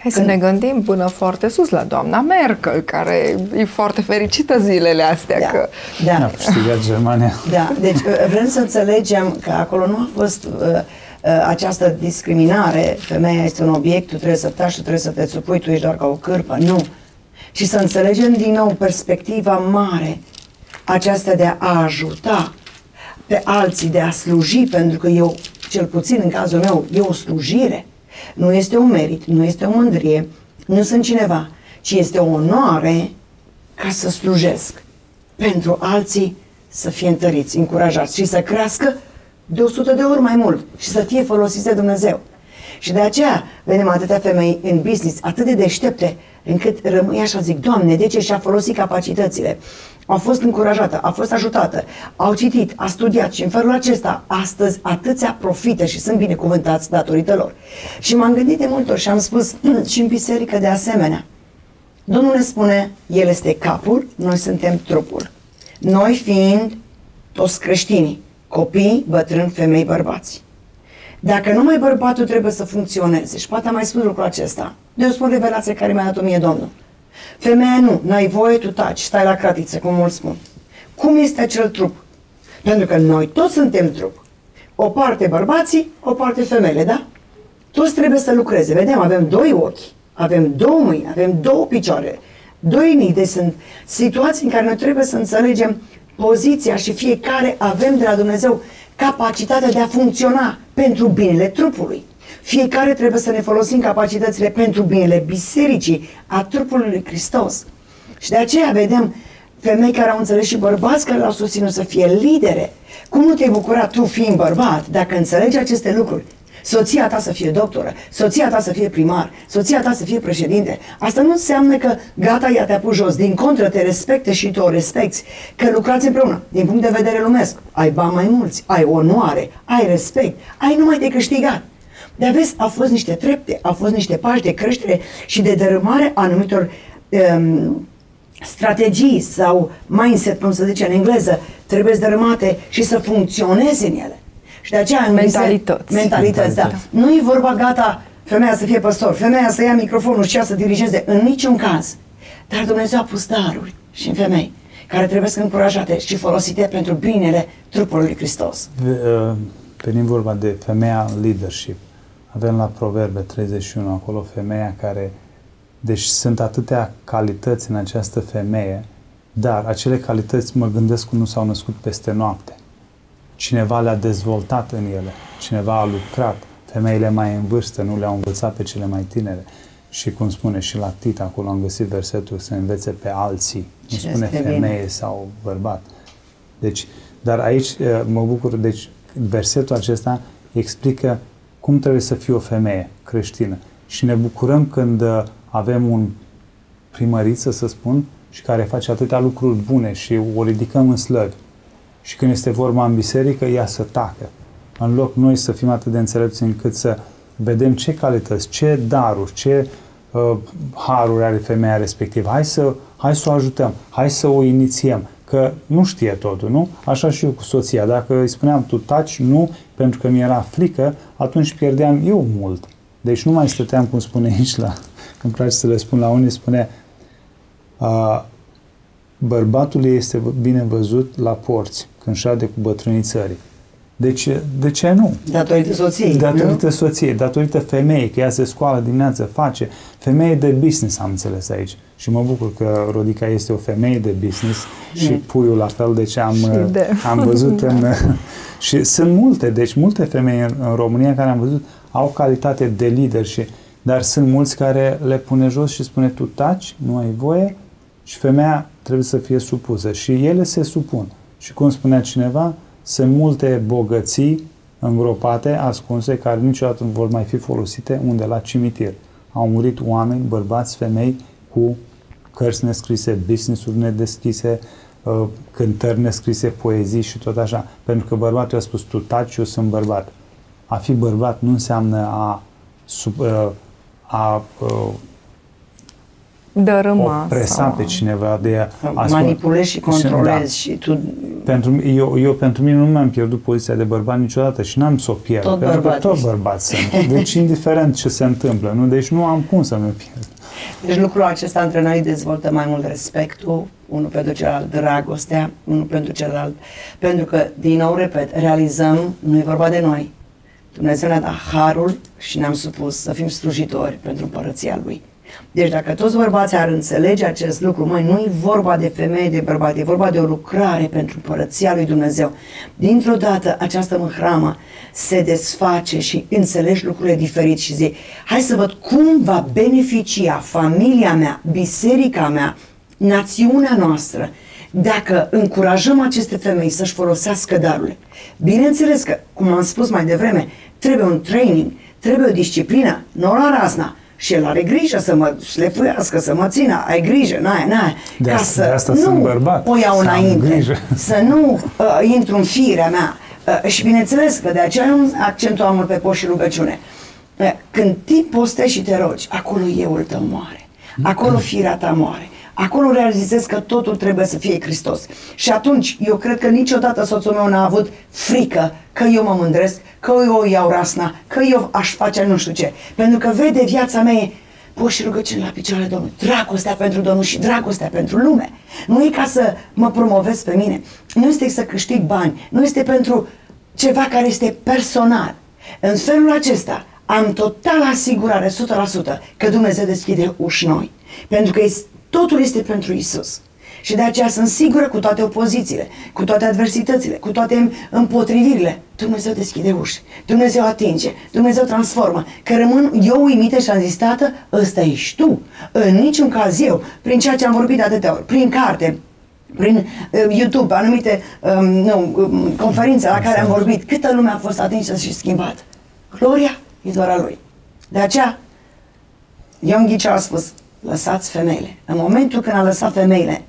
[SPEAKER 1] Hai Când... să ne gândim până foarte sus la doamna Merkel, care e foarte fericită zilele astea.
[SPEAKER 3] Da,
[SPEAKER 1] că...
[SPEAKER 3] da.
[SPEAKER 2] A câștigat Germania.
[SPEAKER 3] Da, deci uh, vrem să înțelegem că acolo nu a fost uh, uh, această discriminare, femeia este un obiect, tu trebuie să tași, tu trebuie să te supui, tu ești doar ca o cârpă. Nu. Și să înțelegem din nou perspectiva mare, aceasta de a ajuta pe alții, de a sluji, pentru că eu, cel puțin în cazul meu, e o slujire. Nu este un merit, nu este o mândrie, nu sunt cineva, ci este o onoare ca să slujesc pentru alții să fie întăriți, încurajați și să crească de 100 de ori mai mult și să fie folosiți de Dumnezeu. Și de aceea vedem atâtea femei în business atât de deștepte încât rămâi așa zic, Doamne, de ce și-a folosit capacitățile? A fost încurajată, a fost ajutată, au citit, a studiat și în felul acesta astăzi atâția profită și sunt binecuvântați datorită lor. Și m-am gândit de multe ori și am spus și în biserică de asemenea. Domnul ne spune, El este capul, noi suntem trupul. Noi fiind toți creștinii, copii, bătrâni, femei, bărbați. Dacă numai bărbatul trebuie să funcționeze, și poate am mai spus lucrul acesta, de eu spun revelație care mi-a dat-o mie Domnul. Femeia nu, n-ai voie, tu taci, stai la cratiță, cum mulți spun. Cum este acel trup? Pentru că noi toți suntem trup. O parte bărbații, o parte femeile, da? Toți trebuie să lucreze. Vedem, avem doi ochi, avem două mâini, avem două picioare, doi nii. Deci sunt situații în care noi trebuie să înțelegem poziția și fiecare avem de la Dumnezeu capacitatea de a funcționa pentru binele trupului. Fiecare trebuie să ne folosim capacitățile pentru binele bisericii, a trupului lui Hristos. Și de aceea vedem femei care au înțeles și bărbați care l-au susținut să fie lidere. Cum nu te-ai bucura tu fiind bărbat dacă înțelegi aceste lucruri? Soția ta să fie doctoră, soția ta să fie primar, soția ta să fie președinte. Asta nu înseamnă că gata, ea te-a pus jos. Din contră, te respecte și tu o respecti. Că lucrați împreună. Din punct de vedere lumesc, ai bani mai mulți, ai onoare, ai respect, ai numai de câștigat. Dar vezi, au fost niște trepte, au fost niște pași de creștere și de dărâmare a anumitor um, strategii sau mindset, cum se zice în engleză, trebuie dărâmate și să funcționeze în ele. Și de aceea
[SPEAKER 1] mentalități.
[SPEAKER 3] Mentalități, da. Nu e vorba gata femeia să fie păstor, femeia să ia microfonul și ea să dirigeze, în niciun caz. Dar Dumnezeu a pus daruri și în femei care trebuie să încurajate și folosite pentru binele trupului lui Hristos.
[SPEAKER 2] Venim vorba de femeia în leadership. Avem la Proverbe 31 acolo femeia care... Deci sunt atâtea calități în această femeie, dar acele calități mă gândesc cum nu s-au născut peste noapte. Cineva le-a dezvoltat în ele, cineva a lucrat, femeile mai în vârstă nu le-au învățat pe cele mai tinere. Și cum spune și la Tita, acolo am găsit versetul să învețe pe alții. Nu Ce spune femeie bine. sau bărbat. Deci, dar aici eh, mă bucur, deci versetul acesta explică cum trebuie să fie o femeie creștină. Și ne bucurăm când uh, avem un primăriță, să spun, și care face atâtea lucruri bune și o ridicăm în slăvi. Și când este vorba în biserică, ea să tacă. În loc noi să fim atât de înțelepți încât să vedem ce calități, ce daruri, ce uh, haruri are femeia respectivă. Hai să, hai să o ajutăm, hai să o inițiem, că nu știe totul, nu? Așa și eu cu soția. Dacă îi spuneam, tu taci, nu, pentru că mi-era frică, atunci pierdeam eu mult. Deci nu mai stăteam, cum spune aici, la, când place să le spun la unii, spune a, bărbatul este bine văzut la porți, când șade cu bătrânii țării. Deci, de ce nu?
[SPEAKER 3] Datorită soției.
[SPEAKER 2] Datorită nu? soției, datorită femeii, că ea se scoală dimineața, face. Femeie de business, am înțeles aici. Și mă bucur că Rodica este o femeie de business mm. și puiul la fel, deci am, de. am văzut în... și sunt multe, deci multe femei în, în România care am văzut au calitate de lider și dar sunt mulți care le pune jos și spune tu taci, nu ai voie și femeia trebuie să fie supusă și ele se supun. Și cum spunea cineva, sunt multe bogății îngropate, ascunse, care niciodată nu vor mai fi folosite unde la cimitir. Au murit oameni, bărbați, femei cu cărți nescrise, business-uri nedeschise, uh, cântări nescrise, poezii și tot așa. Pentru că bărbatul a spus, tu taci, eu sunt bărbat. A fi bărbat nu înseamnă a, sub, uh, a, a
[SPEAKER 1] Dărâma
[SPEAKER 2] presa sau... pe cineva de
[SPEAKER 3] a manipulezi și controlezi da. și tu
[SPEAKER 2] pentru, eu, eu pentru mine nu mi-am pierdut poziția de bărbat niciodată și n-am să o pierd.
[SPEAKER 3] Tot
[SPEAKER 2] pentru
[SPEAKER 3] bărbat
[SPEAKER 2] că tot bărbat sunt. Deci indiferent ce se întâmplă. Nu? Deci nu am cum să mă pierd.
[SPEAKER 3] Deci lucrul acesta între noi dezvoltă mai mult respectul, unul pentru celălalt, dragostea, unul pentru celălalt. Pentru că, din nou, repet, realizăm, nu e vorba de noi. Dumnezeu ne-a dat harul și ne-am supus să fim slujitori pentru împărăția Lui. Deci dacă toți bărbații ar înțelege acest lucru, mai nu e vorba de femeie, de bărbat, e vorba de o lucrare pentru părăția lui Dumnezeu. Dintr-o dată această măhramă se desface și înțelegi lucrurile diferit și zici, hai să văd cum va beneficia familia mea, biserica mea, națiunea noastră, dacă încurajăm aceste femei să-și folosească darurile. Bineînțeles că, cum am spus mai devreme, trebuie un training, trebuie o disciplină, nu la razna, și el are grijă să mă șlefuiască, să mă țină, ai grijă, n-ai, n-ai.
[SPEAKER 2] De, ca să de asta nu sunt bărbat.
[SPEAKER 3] o iau înainte, să nu uh, intru în firea mea. Uh, și bineînțeles că de aceea eu accentuam mult pe post și rugăciune. Uh, când timp postești și te rogi, acolo euul tău moare. Acolo firea ta moare. Acolo realizez că totul trebuie să fie Hristos. Și atunci, eu cred că niciodată soțul meu n-a avut frică că eu mă mândresc, că eu iau rasna, că eu aș face nu știu ce. Pentru că vede viața mea pur și rugăciune la picioarele Domnului, dragostea pentru Domnul și dragostea pentru lume. Nu e ca să mă promovez pe mine, nu este să câștig bani, nu este pentru ceva care este personal. În felul acesta am total asigurare, 100%, că Dumnezeu deschide uși noi. Pentru că totul este pentru Isus. Și de aceea sunt sigură cu toate opozițiile, cu toate adversitățile, cu toate împotrivirile. Dumnezeu deschide uși, Dumnezeu atinge, Dumnezeu transformă. Că rămân eu uimită și am zis, tată, ăsta ești tu. În niciun caz eu, prin ceea ce am vorbit de atâtea ori, prin carte, prin uh, YouTube, anumite um, nu, um, conferințe la care am vorbit, câtă lume a fost atinsă și schimbat. Gloria e doar a Lui. De aceea, Ion Ghicea a spus, lăsați femeile. În momentul când a lăsat femeile,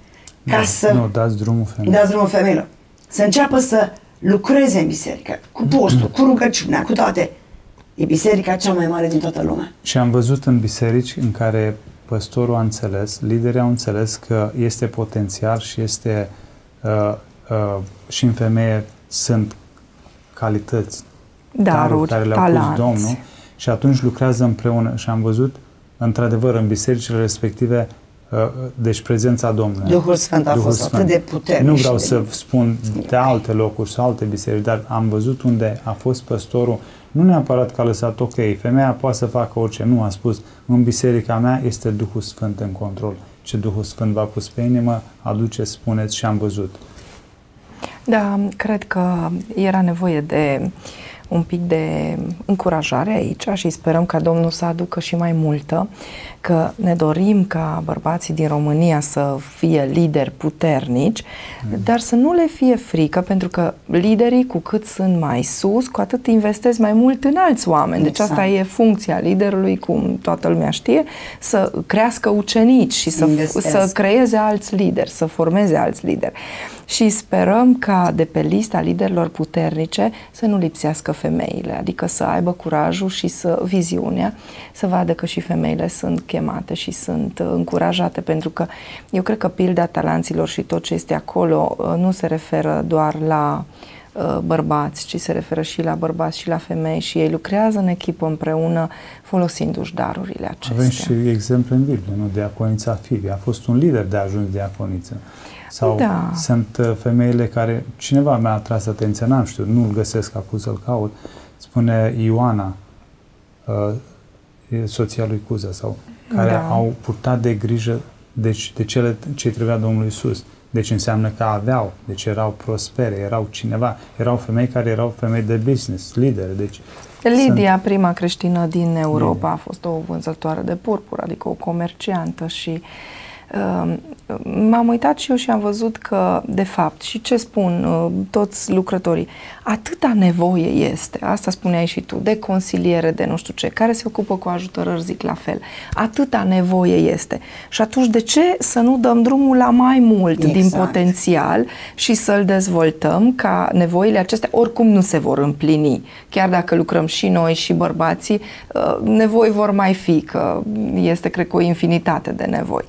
[SPEAKER 3] ca
[SPEAKER 2] da,
[SPEAKER 3] să...
[SPEAKER 2] Nu, dați drumul femeilor.
[SPEAKER 3] Dați drumul femeilor. Să înceapă să lucreze în biserică, cu postul, cu rugăciunea, cu toate. E biserica cea mai mare din toată lumea.
[SPEAKER 2] Și am văzut în biserici în care păstorul a înțeles, liderii au înțeles că este potențial și este uh, uh, și în femeie sunt calități,
[SPEAKER 1] daruri,
[SPEAKER 2] care le-a pus Domnul și atunci lucrează împreună și am văzut într-adevăr în bisericile respective Uh, deci prezența Domnului.
[SPEAKER 3] Duhul Sfânt a Duhul fost Sfânt. atât de puternic.
[SPEAKER 2] Nu vreau să spun de alte locuri sau alte biserici, dar am văzut unde a fost păstorul, nu neapărat că a lăsat, ok, femeia poate să facă orice, nu, a spus, în biserica mea este Duhul Sfânt în control. Ce Duhul Sfânt v-a pus pe inimă, aduce, spuneți și am văzut.
[SPEAKER 1] Da, cred că era nevoie de uh, un pic de încurajare aici și sperăm ca Domnul să aducă și mai multă, că ne dorim ca bărbații din România să fie lideri puternici, mm. dar să nu le fie frică, pentru că liderii cu cât sunt mai sus, cu atât investesc mai mult în alți oameni. Deci exact. asta e funcția liderului, cum toată lumea știe, să crească ucenici și să, să creeze alți lideri, să formeze alți lideri și sperăm ca de pe lista liderilor puternice să nu lipsească femeile, adică să aibă curajul și să viziunea, să vadă că și femeile sunt chemate și sunt încurajate, pentru că eu cred că pilda talanților și tot ce este acolo uh, nu se referă doar la uh, bărbați, ci se referă și la bărbați și la femei și ei lucrează în echipă împreună folosindu-și darurile acestea.
[SPEAKER 2] Avem și exemple în Biblie, nu? Diaconița Fibi a fost un lider de ajuns diaconiță. Sau da. sunt uh, femeile care, cineva mi-a atras atenția, n-am știut, nu-l găsesc acum să-l caut, spune Ioana, uh, soția lui Cuza, sau care da. au purtat de grijă deci, de cele ce trebuia Domnului Isus. Deci înseamnă că aveau, deci erau prospere, erau cineva, erau femei care erau femei de business, lideri, deci
[SPEAKER 1] Lidia, sunt... prima creștină din Europa, Lidia. a fost o vânzătoare de purpură, adică o comerciantă și Ehm, m-am uitat și eu și am văzut că, de fapt, și ce spun uh, toți lucrătorii, atâta nevoie este, asta spuneai și tu, de consiliere, de nu știu ce, care se ocupă cu ajutorări, zic la fel, atâta nevoie este. Și atunci de ce să nu dăm drumul la mai mult exact. din potențial și să-l dezvoltăm ca nevoile acestea oricum nu se vor împlini. Chiar dacă lucrăm și noi și bărbații, uh, nevoi vor mai fi, că este, cred că, o infinitate de nevoi.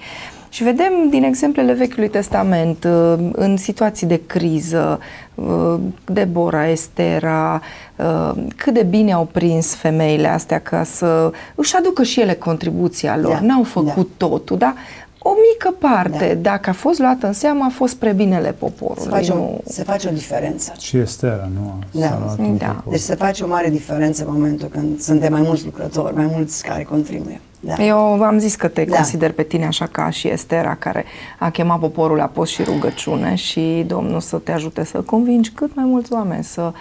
[SPEAKER 1] Și vedem din exemplele Vechiului Testament, uh, în situații de criză, uh, Debora, Estera, uh, cât de bine au prins femeile astea ca să își aducă și ele contribuția lor. Da, N-au făcut da. totul, da? O mică parte, da. dacă a fost luată în seamă, a fost spre binele poporului. Se
[SPEAKER 3] face, o, se face o diferență.
[SPEAKER 2] Și Estera, nu?
[SPEAKER 3] Da. da. Deci se face o mare diferență în momentul când suntem mai mulți lucrători, mai mulți care contribuie.
[SPEAKER 1] Da. Eu v-am zis că te da. consider pe tine așa ca și Estera, care a chemat poporul la post și rugăciune și Domnul să te ajute să convingi cât mai mulți oameni, să, uh,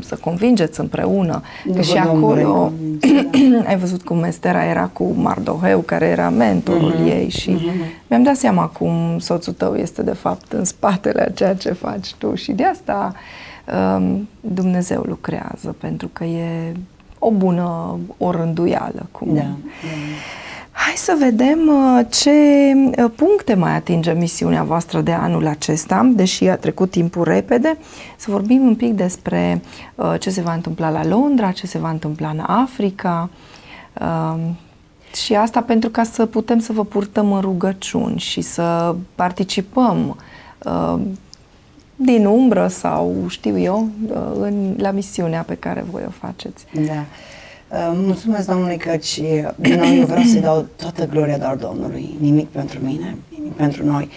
[SPEAKER 1] să convingeți împreună. Că și acolo da. ai văzut cum Estera era cu Mardoheu, care era mentorul mm-hmm. ei și mm-hmm. mi-am dat seama cum soțul tău este de fapt în spatele a ceea ce faci tu și de asta um, Dumnezeu lucrează, pentru că e o bună orânduială. Cum... Da, da. Hai să vedem uh, ce uh, puncte mai atinge misiunea voastră de anul acesta, deși a trecut timpul repede, să vorbim un pic despre uh, ce se va întâmpla la Londra, ce se va întâmpla în Africa. Și asta pentru ca să putem să vă purtăm în rugăciuni și să participăm din umbră sau știu eu, uh, în, la misiunea pe care voi o faceți.
[SPEAKER 3] Da. Uh, mulțumesc Domnului căci din nou eu vreau să dau toată gloria doar Domnului, nimic pentru mine, nimic pentru noi.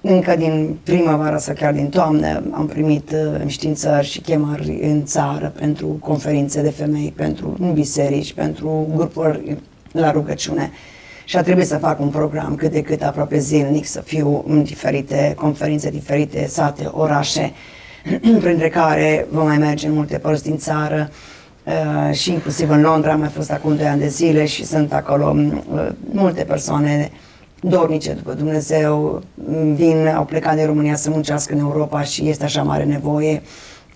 [SPEAKER 3] Încă din primăvară sau chiar din toamnă am primit uh, înștiințări și chemări în țară pentru conferințe de femei, pentru biserici, pentru grupuri la rugăciune. Uh, și a trebuit să fac un program cât de cât aproape zilnic, să fiu în diferite conferințe, diferite sate, orașe, printre care vom mai merge în multe părți din țară uh, și inclusiv în Londra am mai fost acum 2 ani de zile și sunt acolo uh, multe persoane dornice după Dumnezeu, vin, au plecat din România să muncească în Europa și este așa mare nevoie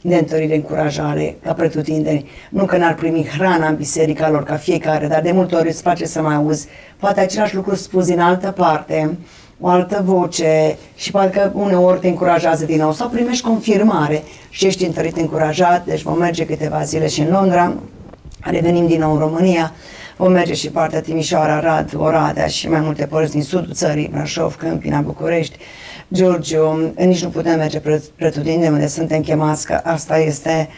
[SPEAKER 3] de întărire, încurajare, ca pretutindeni. Nu că n-ar primi hrana în biserica lor, ca fiecare, dar de multe ori îți place să mai auzi poate același lucru spus din altă parte, o altă voce și parcă uneori te încurajează din nou. Sau primești confirmare și ești întărit încurajat, deci vom merge câteva zile și în Londra, revenim din nou în România, vom merge și partea Timișoara, Arad, Oradea și mai multe părți din sudul țării, Brașov, Câmpina, București, Giurgiu, nici nu putem merge pretutindeni unde suntem chemați, că asta este Uh,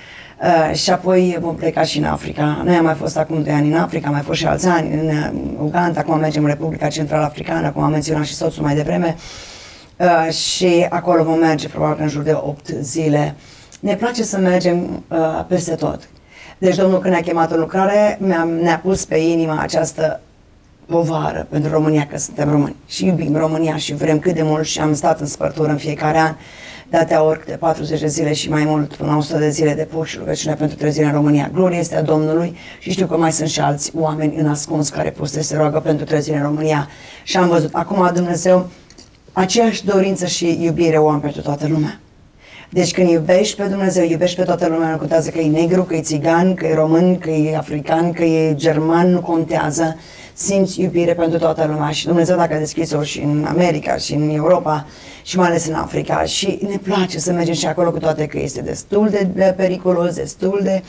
[SPEAKER 3] și apoi vom pleca și în Africa. Noi am mai fost acum 2 ani în Africa, am mai fost și alți ani în uh, Uganda, acum mergem în Republica Central Africană, cum am menționat și soțul mai devreme. Uh, și acolo vom merge probabil în jur de 8 zile. Ne place să mergem uh, peste tot. Deci Domnul când ne-a chemat în lucrare, ne-a pus pe inima această povară pentru România, că suntem români și iubim România și vrem cât de mult și am stat în spărtură în fiecare an de atâtea ori de 40 de zile și mai mult, până la 100 de zile de post și rugăciune pentru trei zile în România. Gloria este a Domnului și știu că mai sunt și alți oameni în ascuns care pot să se roagă pentru trei zile în România. Și am văzut, acum Dumnezeu, aceeași dorință și iubire o am pentru toată lumea. Deci când iubești pe Dumnezeu, iubești pe toată lumea, nu contează că e negru, că e țigan, că e român, că e african, că e german, nu contează. Simți iubire pentru toată lumea și Dumnezeu dacă a deschis-o și în America și în Europa, și mai ales în Africa și ne place să mergem și acolo cu toate că este destul de periculos, destul de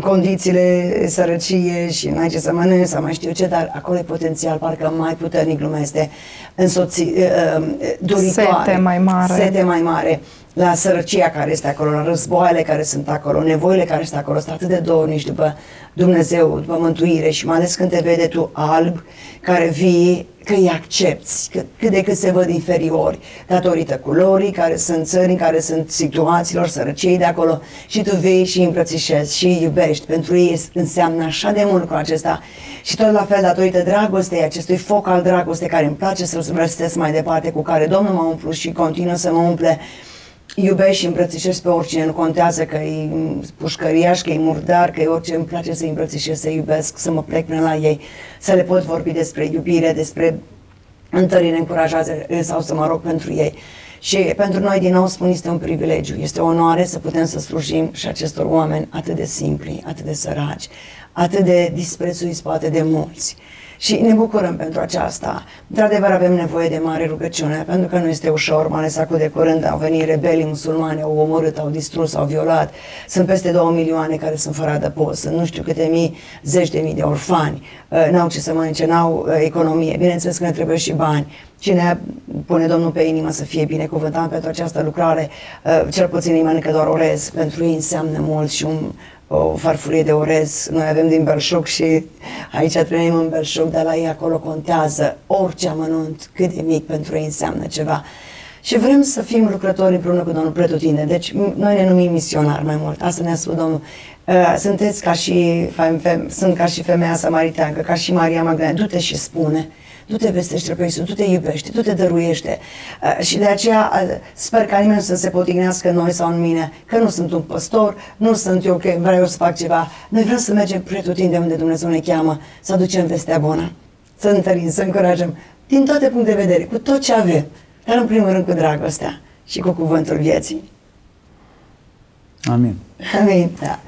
[SPEAKER 3] condițiile sărăcie și n-ai ce să mănânci sau mai știu ce, dar acolo e potențial, parcă mai puternic lumea este însoți, uh, uh doritoare.
[SPEAKER 1] Sete mai mare.
[SPEAKER 3] Sete mai mare la sărăcia care este acolo, la războaiele care sunt acolo, nevoile care sunt acolo, sunt atât de dornici după Dumnezeu, după mântuire și mai ales când te vede tu alb, care vii, că îi accepti, că, cât de cât se văd inferiori, datorită culorii, care sunt țări în care sunt situațiilor, sărăciei de acolo și tu vei și îmbrățișezi și iubești. Pentru ei înseamnă așa de mult cu acesta și tot la fel datorită dragostei, acestui foc al dragostei care îmi place să-l mai departe, cu care Domnul m-a umplut și continuă să mă umple iubești și îmbrățișezi pe oricine, nu contează că e pușcăriaș, că e murdar, că e orice, îmi place să-i îmbrățișez, să iubesc, să mă plec până la ei, să le pot vorbi despre iubire, despre întărire, încurajare sau să mă rog pentru ei. Și pentru noi, din nou spun, este un privilegiu, este o onoare să putem să slujim și acestor oameni atât de simpli, atât de săraci, atât de disprețuiți poate de mulți. Și ne bucurăm pentru aceasta. Într-adevăr avem nevoie de mare rugăciune, pentru că nu este ușor, mai ales acum de curând au venit rebelii musulmani, au omorât, au distrus, au violat. Sunt peste două milioane care sunt fără adăpost, sunt nu știu câte mii, zeci de mii de orfani, uh, n-au ce să mănânce, n-au uh, economie. Bineînțeles că ne trebuie și bani. Cine pune Domnul pe inimă să fie binecuvântat pentru această lucrare, uh, cel puțin îi mănâncă doar orez, pentru ei înseamnă mult și un o farfurie de orez. Noi avem din belșug și aici trăim în belșug, dar la ei acolo contează orice amănunt, cât de mic pentru ei înseamnă ceva. Și vrem să fim lucrători împreună cu Domnul Pretutine. Deci noi ne numim misionari mai mult. Asta ne-a spus Domnul. Uh, sunteți ca și, sunt ca și femeia samariteancă, ca și Maria Magdalena. Du-te și spune tu te vestește pe Iisus, tu te iubești, tu te dăruiește. Uh, și de aceea uh, sper ca nimeni să se potignească în noi sau în mine, că nu sunt un păstor, nu sunt eu că vreau eu să fac ceva. Noi vrem să mergem pretutinde unde Dumnezeu ne cheamă, să aducem vestea bună, să întărim, să încurajăm, din toate puncte de vedere, cu tot ce avem, dar în primul rând cu dragostea și cu cuvântul vieții.
[SPEAKER 2] Amin.
[SPEAKER 3] Amin, da.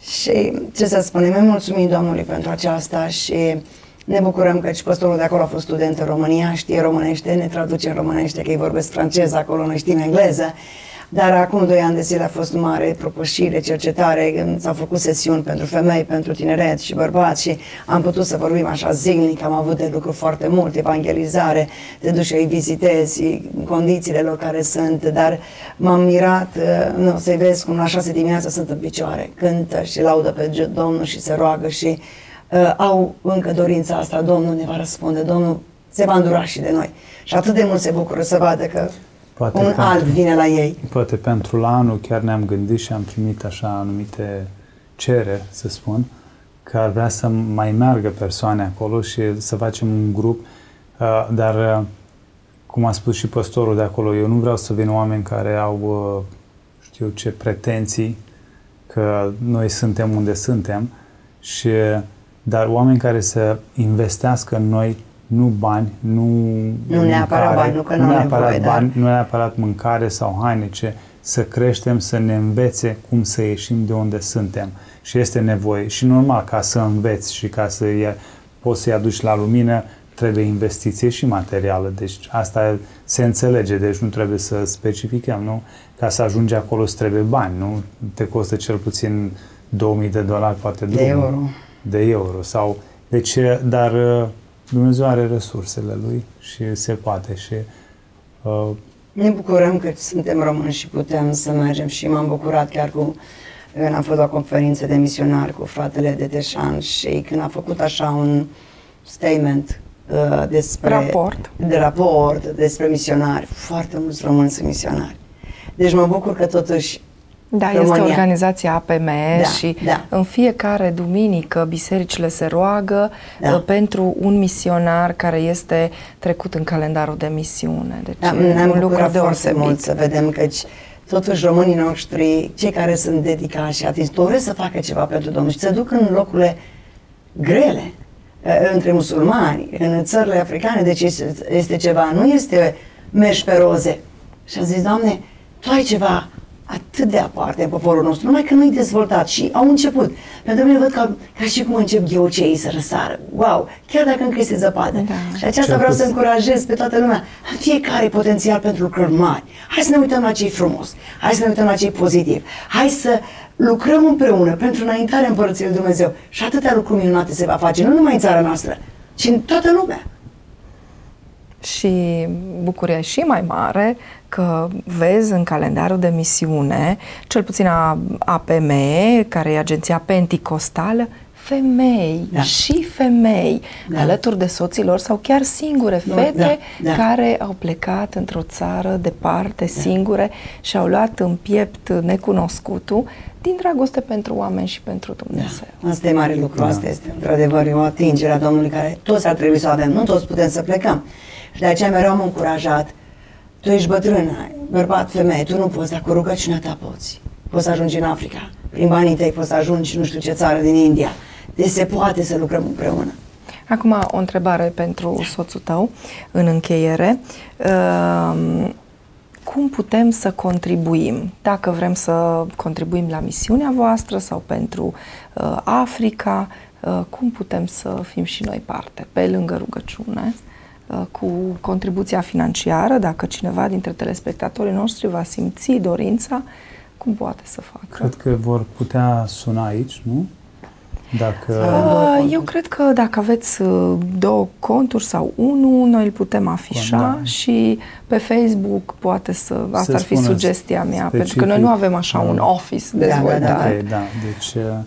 [SPEAKER 3] Și ce să spunem, îi mulțumim Domnului pentru aceasta și ne bucurăm că și păstorul de acolo a fost student în România, știe românește, ne traduce în românește, că ei vorbesc franceză acolo, noi știm engleză. Dar acum doi ani de zile a fost mare propășire, cercetare, s-au făcut sesiuni pentru femei, pentru tineret și bărbați și am putut să vorbim așa zilnic, am avut de lucru foarte mult, evangelizare, te duci și îi vizitezi, condițiile lor care sunt, dar m-am mirat, uh, nu, să-i vezi cum la șase dimineața sunt în picioare, cântă și laudă pe Domnul și se roagă și uh, au încă dorința asta, Domnul ne va răspunde, Domnul se va îndura și de noi. Și atât de mult se bucură să vadă că poate un pentru, alt vine la ei.
[SPEAKER 2] Poate pentru la anul chiar ne-am gândit și am primit așa anumite cereri, să spun, că ar vrea să mai meargă persoane acolo și să facem un grup, uh, dar uh, cum a spus și păstorul de acolo, eu nu vreau să vină oameni care au uh, știu ce pretenții că noi suntem unde suntem și dar oameni care să investească în noi nu bani, nu,
[SPEAKER 3] nu neapărat bani, nu că nu,
[SPEAKER 2] nu neapărat nevoie, bani, dar... nu neapărat mâncare sau haine, ci să creștem, să ne învețe cum să ieșim de unde suntem. Și este nevoie. Și normal, ca să înveți și ca să ia, poți să-i aduci la lumină, trebuie investiție și materială. Deci asta se înțelege, deci nu trebuie să specificăm, nu? Ca să ajungi acolo îți trebuie bani, nu? Te costă cel puțin 2000 de dolari, poate
[SPEAKER 3] de euro
[SPEAKER 2] de euro. Sau, deci, dar uh, Dumnezeu are resursele Lui și se poate și
[SPEAKER 3] uh, ne bucurăm că suntem români și putem să mergem și m-am bucurat chiar cu când am fost la conferință de misionari cu fratele de Teșan și când a făcut așa un statement uh, despre
[SPEAKER 1] raport.
[SPEAKER 3] de raport despre misionari, foarte mulți români sunt misionari. Deci mă bucur că totuși
[SPEAKER 1] da, România. este organizația APM da, și da. în fiecare duminică bisericile se roagă da. Uh, pentru un misionar care este trecut în calendarul de misiune.
[SPEAKER 3] Deci da, ne-am un lucru deosebit. mult să vedem că totuși românii noștri, cei care sunt dedicați și atins, doresc să facă ceva pentru Domnul și se duc în locurile grele uh, între musulmani, în țările africane, deci este, este ceva, nu este mergi pe roze. Și a zis, Doamne, Tu ai ceva atât de aparte în poporul nostru, numai că nu-i dezvoltat și au început. Pentru mine văd ca, ca și cum încep gheoceii să răsară. Wow! Chiar dacă încă este zăpadă. Da. Și aceasta vreau să încurajez pe toată lumea. Fiecare potențial pentru lucruri mari. Hai să ne uităm la ce frumos. Hai să ne uităm la ce pozitiv. Hai să lucrăm împreună pentru înaintarea Împărăției Lui Dumnezeu. Și atâtea lucruri minunate se va face, nu numai în țara noastră, ci în toată lumea
[SPEAKER 1] și bucuria și mai mare că vezi în calendarul de misiune, cel puțin a APM, care e agenția penticostală, femei da. și femei da. alături de soților sau chiar singure fete da, da. care au plecat într-o țară departe, da. singure și au luat în piept necunoscutul din dragoste pentru oameni și pentru Dumnezeu.
[SPEAKER 3] Da. Asta e mare lucru, da. asta este într-adevăr o atingere a Domnului care toți ar trebui să o avem, nu toți putem să plecăm. Și de aceea mereu am încurajat, tu ești bătrână, bărbat, femeie, tu nu poți, dar cu rugăciunea ta poți. Poți să ajungi în Africa, prin banii tăi poți să ajungi nu știu ce țară din India. Deci se poate să lucrăm împreună.
[SPEAKER 1] Acum o întrebare pentru soțul tău în încheiere. Uh, cum putem să contribuim, dacă vrem să contribuim la misiunea voastră sau pentru uh, Africa, uh, cum putem să fim și noi parte, pe lângă rugăciune, uh, cu contribuția financiară, dacă cineva dintre telespectatorii noștri va simți dorința, cum poate să facă?
[SPEAKER 2] Cred că vor putea suna aici, nu?
[SPEAKER 1] Dacă... Uh, eu cred că dacă aveți uh, două conturi sau unul, noi îl putem afișa da. și pe Facebook poate să... Asta Se ar fi sugestia mea, specific, pentru că noi nu avem așa da. un office dezvoltat. Da, da,
[SPEAKER 2] da. Okay, da. Deci, uh,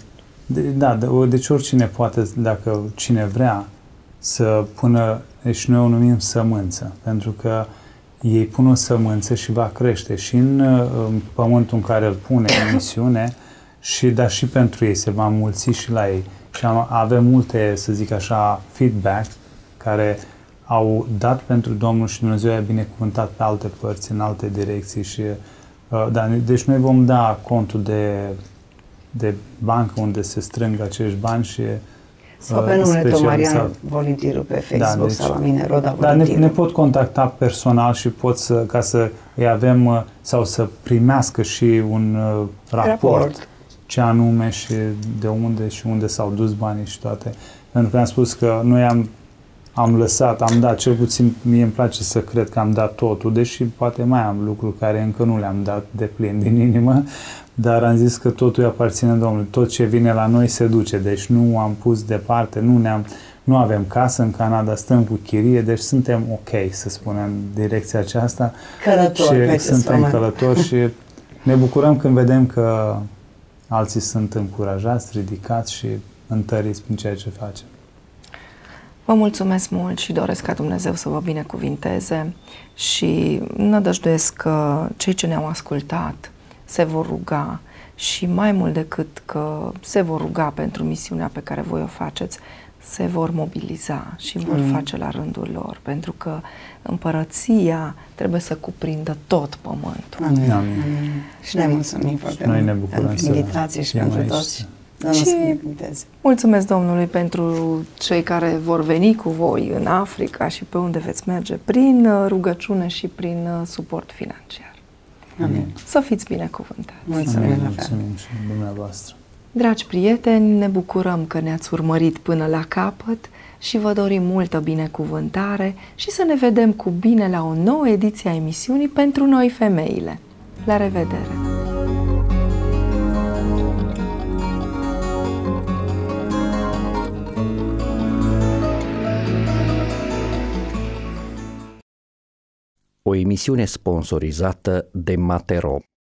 [SPEAKER 2] de, da, deci oricine poate, dacă cine vrea, să pună, deci noi o numim sămânță, pentru că ei pun o sămânță și va crește și în, în pământul în care îl pune în misiune, și dar și pentru ei se va mulți și la ei. Și am, avem multe, să zic așa, feedback care au dat pentru Domnul și Dumnezeu i-a binecuvântat pe alte părți, în alte direcții și uh, da, deci noi vom da contul de, de bancă unde se strâng acești bani și uh,
[SPEAKER 3] sau pe numele tău, Marian Volintiru, pe da, Facebook da, deci, sau la mine, Roda
[SPEAKER 2] Da, ne, ne pot contacta personal și pot să, ca să îi avem uh, sau să primească și un uh, raport, raport ce anume și de unde și unde s-au dus banii și toate. Pentru că am spus că noi am, am lăsat, am dat, cel puțin mie îmi place să cred că am dat totul, deși poate mai am lucruri care încă nu le-am dat de plin din inimă, dar am zis că totul îi aparține Domnului. Tot ce vine la noi se duce, deci nu am pus departe, nu ne-am nu avem casă în Canada, stăm cu chirie, deci suntem ok, să spunem, direcția aceasta.
[SPEAKER 3] Călători,
[SPEAKER 2] și suntem călători și ne bucurăm când vedem că alții sunt încurajați, ridicați și întăriți prin ceea ce facem.
[SPEAKER 1] Vă mulțumesc mult și doresc ca Dumnezeu să vă binecuvinteze și nădăjduiesc că cei ce ne-au ascultat se vor ruga și mai mult decât că se vor ruga pentru misiunea pe care voi o faceți, se vor mobiliza și vor mm. face la rândul lor, pentru că împărăția trebuie să cuprindă tot pământul.
[SPEAKER 3] Amin. Amin. Și ne mulțumim foarte
[SPEAKER 2] Noi ne bucurăm pentru
[SPEAKER 3] invitație și pentru toți.
[SPEAKER 1] Și mulțumesc Domnului pentru cei care vor veni cu voi în Africa și pe unde veți merge prin uh, rugăciune și prin uh, suport financiar.
[SPEAKER 3] Amin.
[SPEAKER 1] Să fiți binecuvântați.
[SPEAKER 3] Mulțumim,
[SPEAKER 2] mulțumim și dumneavoastră.
[SPEAKER 1] Dragi prieteni, ne bucurăm că ne-ați urmărit până la capăt și vă dorim multă binecuvântare și să ne vedem cu bine la o nouă ediție a emisiunii pentru noi femeile. La revedere!
[SPEAKER 4] O emisiune sponsorizată de Matero